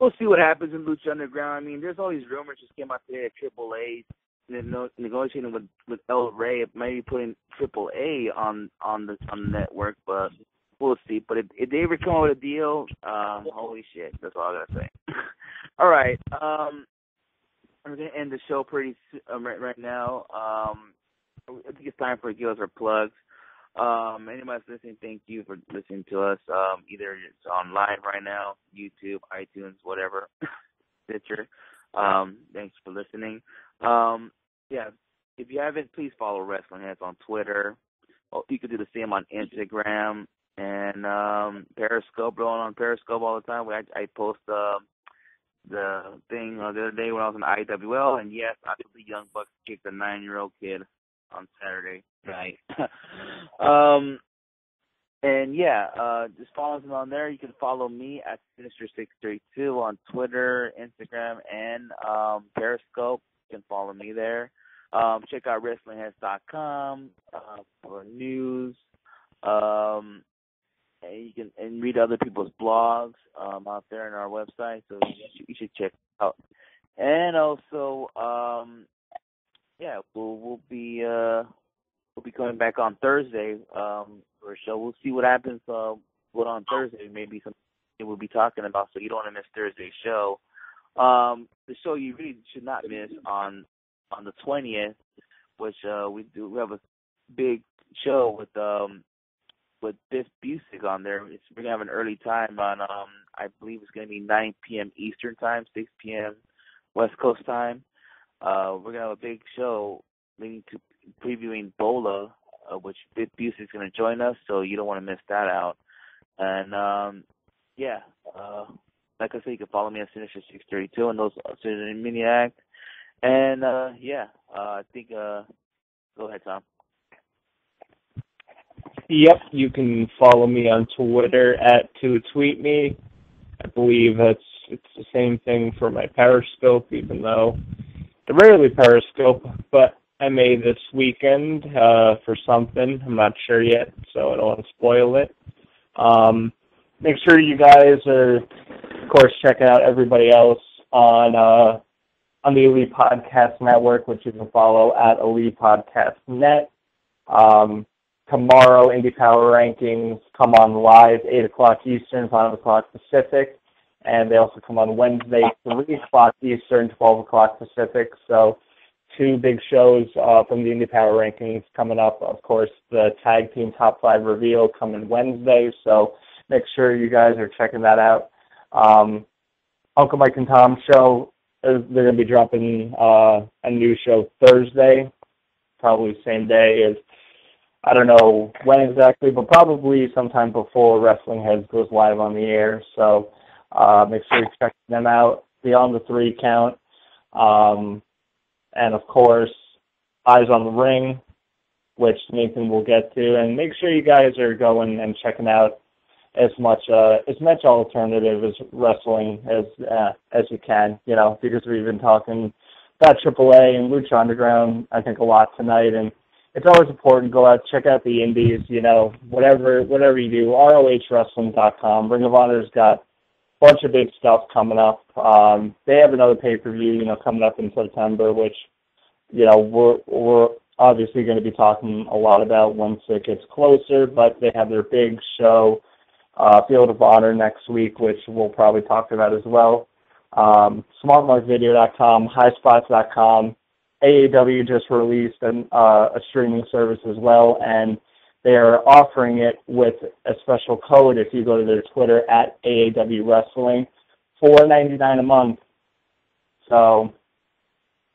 We'll see what happens in Lucha Underground. I mean, there's all these rumors just came out today that Triple A no, negotiating with with El Rey, maybe putting Triple A on on the on the network, but we'll see. But if, if they ever come up with a deal, uh, holy shit, that's all I gotta say. *laughs* all right, um, I'm gonna end the show pretty um, right right now. Um, I think it's time for give us plugs. Um, anybody's listening, thank you for listening to us. Um, either it's online right now, YouTube, iTunes, whatever, *laughs* Stitcher. Um, thanks for listening. Um, yeah, if you haven't, please follow Wrestling Heads on Twitter. Oh, you can do the same on Instagram and um, Periscope. Going on Periscope all the time. I, I post um, the thing uh, the other day when I was in IWL, and yes, I took the Young Bucks kicked a nine-year-old kid on Saturday night. *laughs* um, and yeah, uh, just follow us on there. You can follow me at Sinister632 on Twitter, Instagram, and um, Periscope. You can follow me there. Um, check out WrestlingHeads.com uh, for news. Um, and you can and read other people's blogs um, out there on our website. So you should, you should check out. And also, um, yeah, we'll we'll be uh, we'll be coming back on Thursday um, for a show. We'll see what happens. Uh, what on Thursday? Maybe something we'll be talking about. So you don't want to miss Thursday's show. Um, the show you really should not miss on on the twentieth, which uh, we do. We have a big show with um with Biff Busick on there. It's, we're gonna have an early time on um I believe it's gonna be 9 p.m. Eastern time, 6 p.m. West Coast time. Uh, we're gonna have a big show leading to previewing BOLA, uh, which Biff Busick's gonna join us, so you don't want to miss that out. And um, yeah, uh, like I said, you can follow me on Sinister Six Thirty Two and those uh, Sinister Maniac. And uh, yeah, uh, I think. Uh, go ahead, Tom. Yep, you can follow me on Twitter at to tweet me. I believe that's it's the same thing for my Periscope, even though I rarely Periscope, but I may this weekend uh, for something. I'm not sure yet, so I don't want to spoil it. Um, make sure you guys are, of course, checking out everybody else on uh, on the Elite Podcast Network, which you can follow at Elite Podcast Net. Um, tomorrow, Indie Power Rankings come on live, 8 o'clock Eastern, 5 o'clock Pacific. And they also come on Wednesday, 3 o'clock Eastern, 12 o'clock Pacific. So two big shows uh, from the Indie Power Rankings coming up. Of course, the Tag Team Top 5 reveal coming Wednesday. So make sure you guys are checking that out. Um, Uncle Mike and Tom show, uh, they're going to be dropping uh, a new show Thursday, probably same day as I don't know when exactly, but probably sometime before Wrestling Heads goes live on the air. So uh, make sure you check them out. Beyond the three count, um, and of course, Eyes on the Ring, which Nathan will get to, and make sure you guys are going and checking out as much uh, as much alternative as wrestling as uh, as you can. You know, because we've been talking about AAA and Lucha Underground, I think a lot tonight, and it's always important to go out check out the indies. You know, whatever whatever you do, ROHWrestling.com. Ring of Honor's got a bunch of big stuff coming up. Um, they have another pay per view, you know, coming up in September, which you know we're we're obviously going to be talking a lot about once it gets closer. But they have their big show uh, Field of Honor next week, which we'll probably talk about as well. Um, SmartMarkVideo.com, HighSpots.com. AAW just released an, uh, a streaming service as well, and they are offering it with a special code if you go to their Twitter at AAW Wrestling, four ninety nine a month. So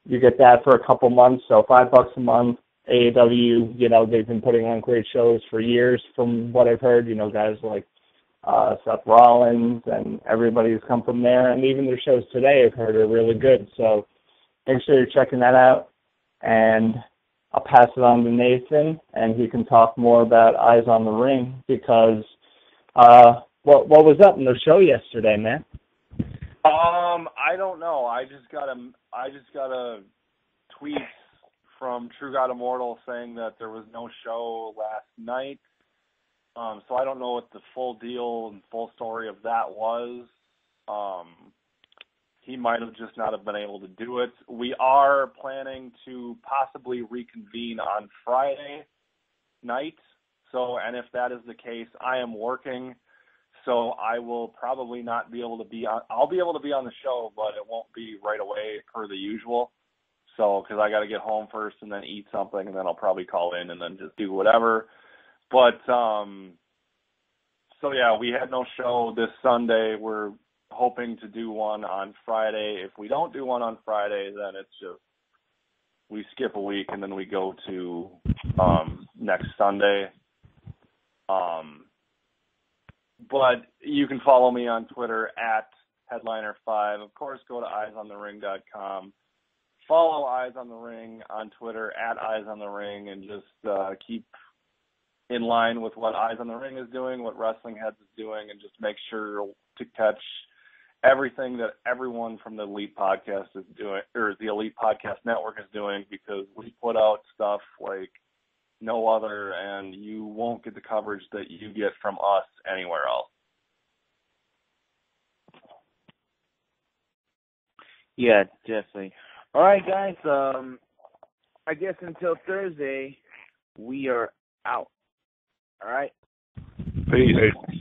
you get that for a couple months, so five bucks a month. AAW, you know, they've been putting on great shows for years, from what I've heard. You know, guys like uh, Seth Rollins and everybody who's come from there, and even their shows today I've heard are really good. So make sure you're checking that out. And I'll pass it on to Nathan, and he can talk more about Eyes on the Ring because uh, what what was up in the show yesterday, man? Um, I don't know. I just got a I just got a tweet from True God Immortal saying that there was no show last night. Um, so I don't know what the full deal and full story of that was. Um, he might have just not have been able to do it. We are planning to possibly reconvene on Friday night. So, and if that is the case, I am working, so I will probably not be able to be on. I'll be able to be on the show, but it won't be right away per the usual. So, because I got to get home first and then eat something, and then I'll probably call in and then just do whatever. But um, so yeah, we had no show this Sunday. We're hoping to do one on Friday. If we don't do one on Friday, then it's just we skip a week and then we go to um next Sunday. Um but you can follow me on Twitter at headliner5. Of course, go to eyesonthering.com. Follow Eyes on the Ring on Twitter at Eyes on the Ring and just uh, keep in line with what Eyes on the Ring is doing, what Wrestling Heads is doing, and just make sure to catch everything that everyone from the Elite Podcast is doing, or the Elite Podcast Network is doing, because we put out stuff like no other, and you won't get the coverage that you get from us anywhere else. Yeah, definitely. All right, guys. Um, I guess until Thursday, we are out. All right. Peace.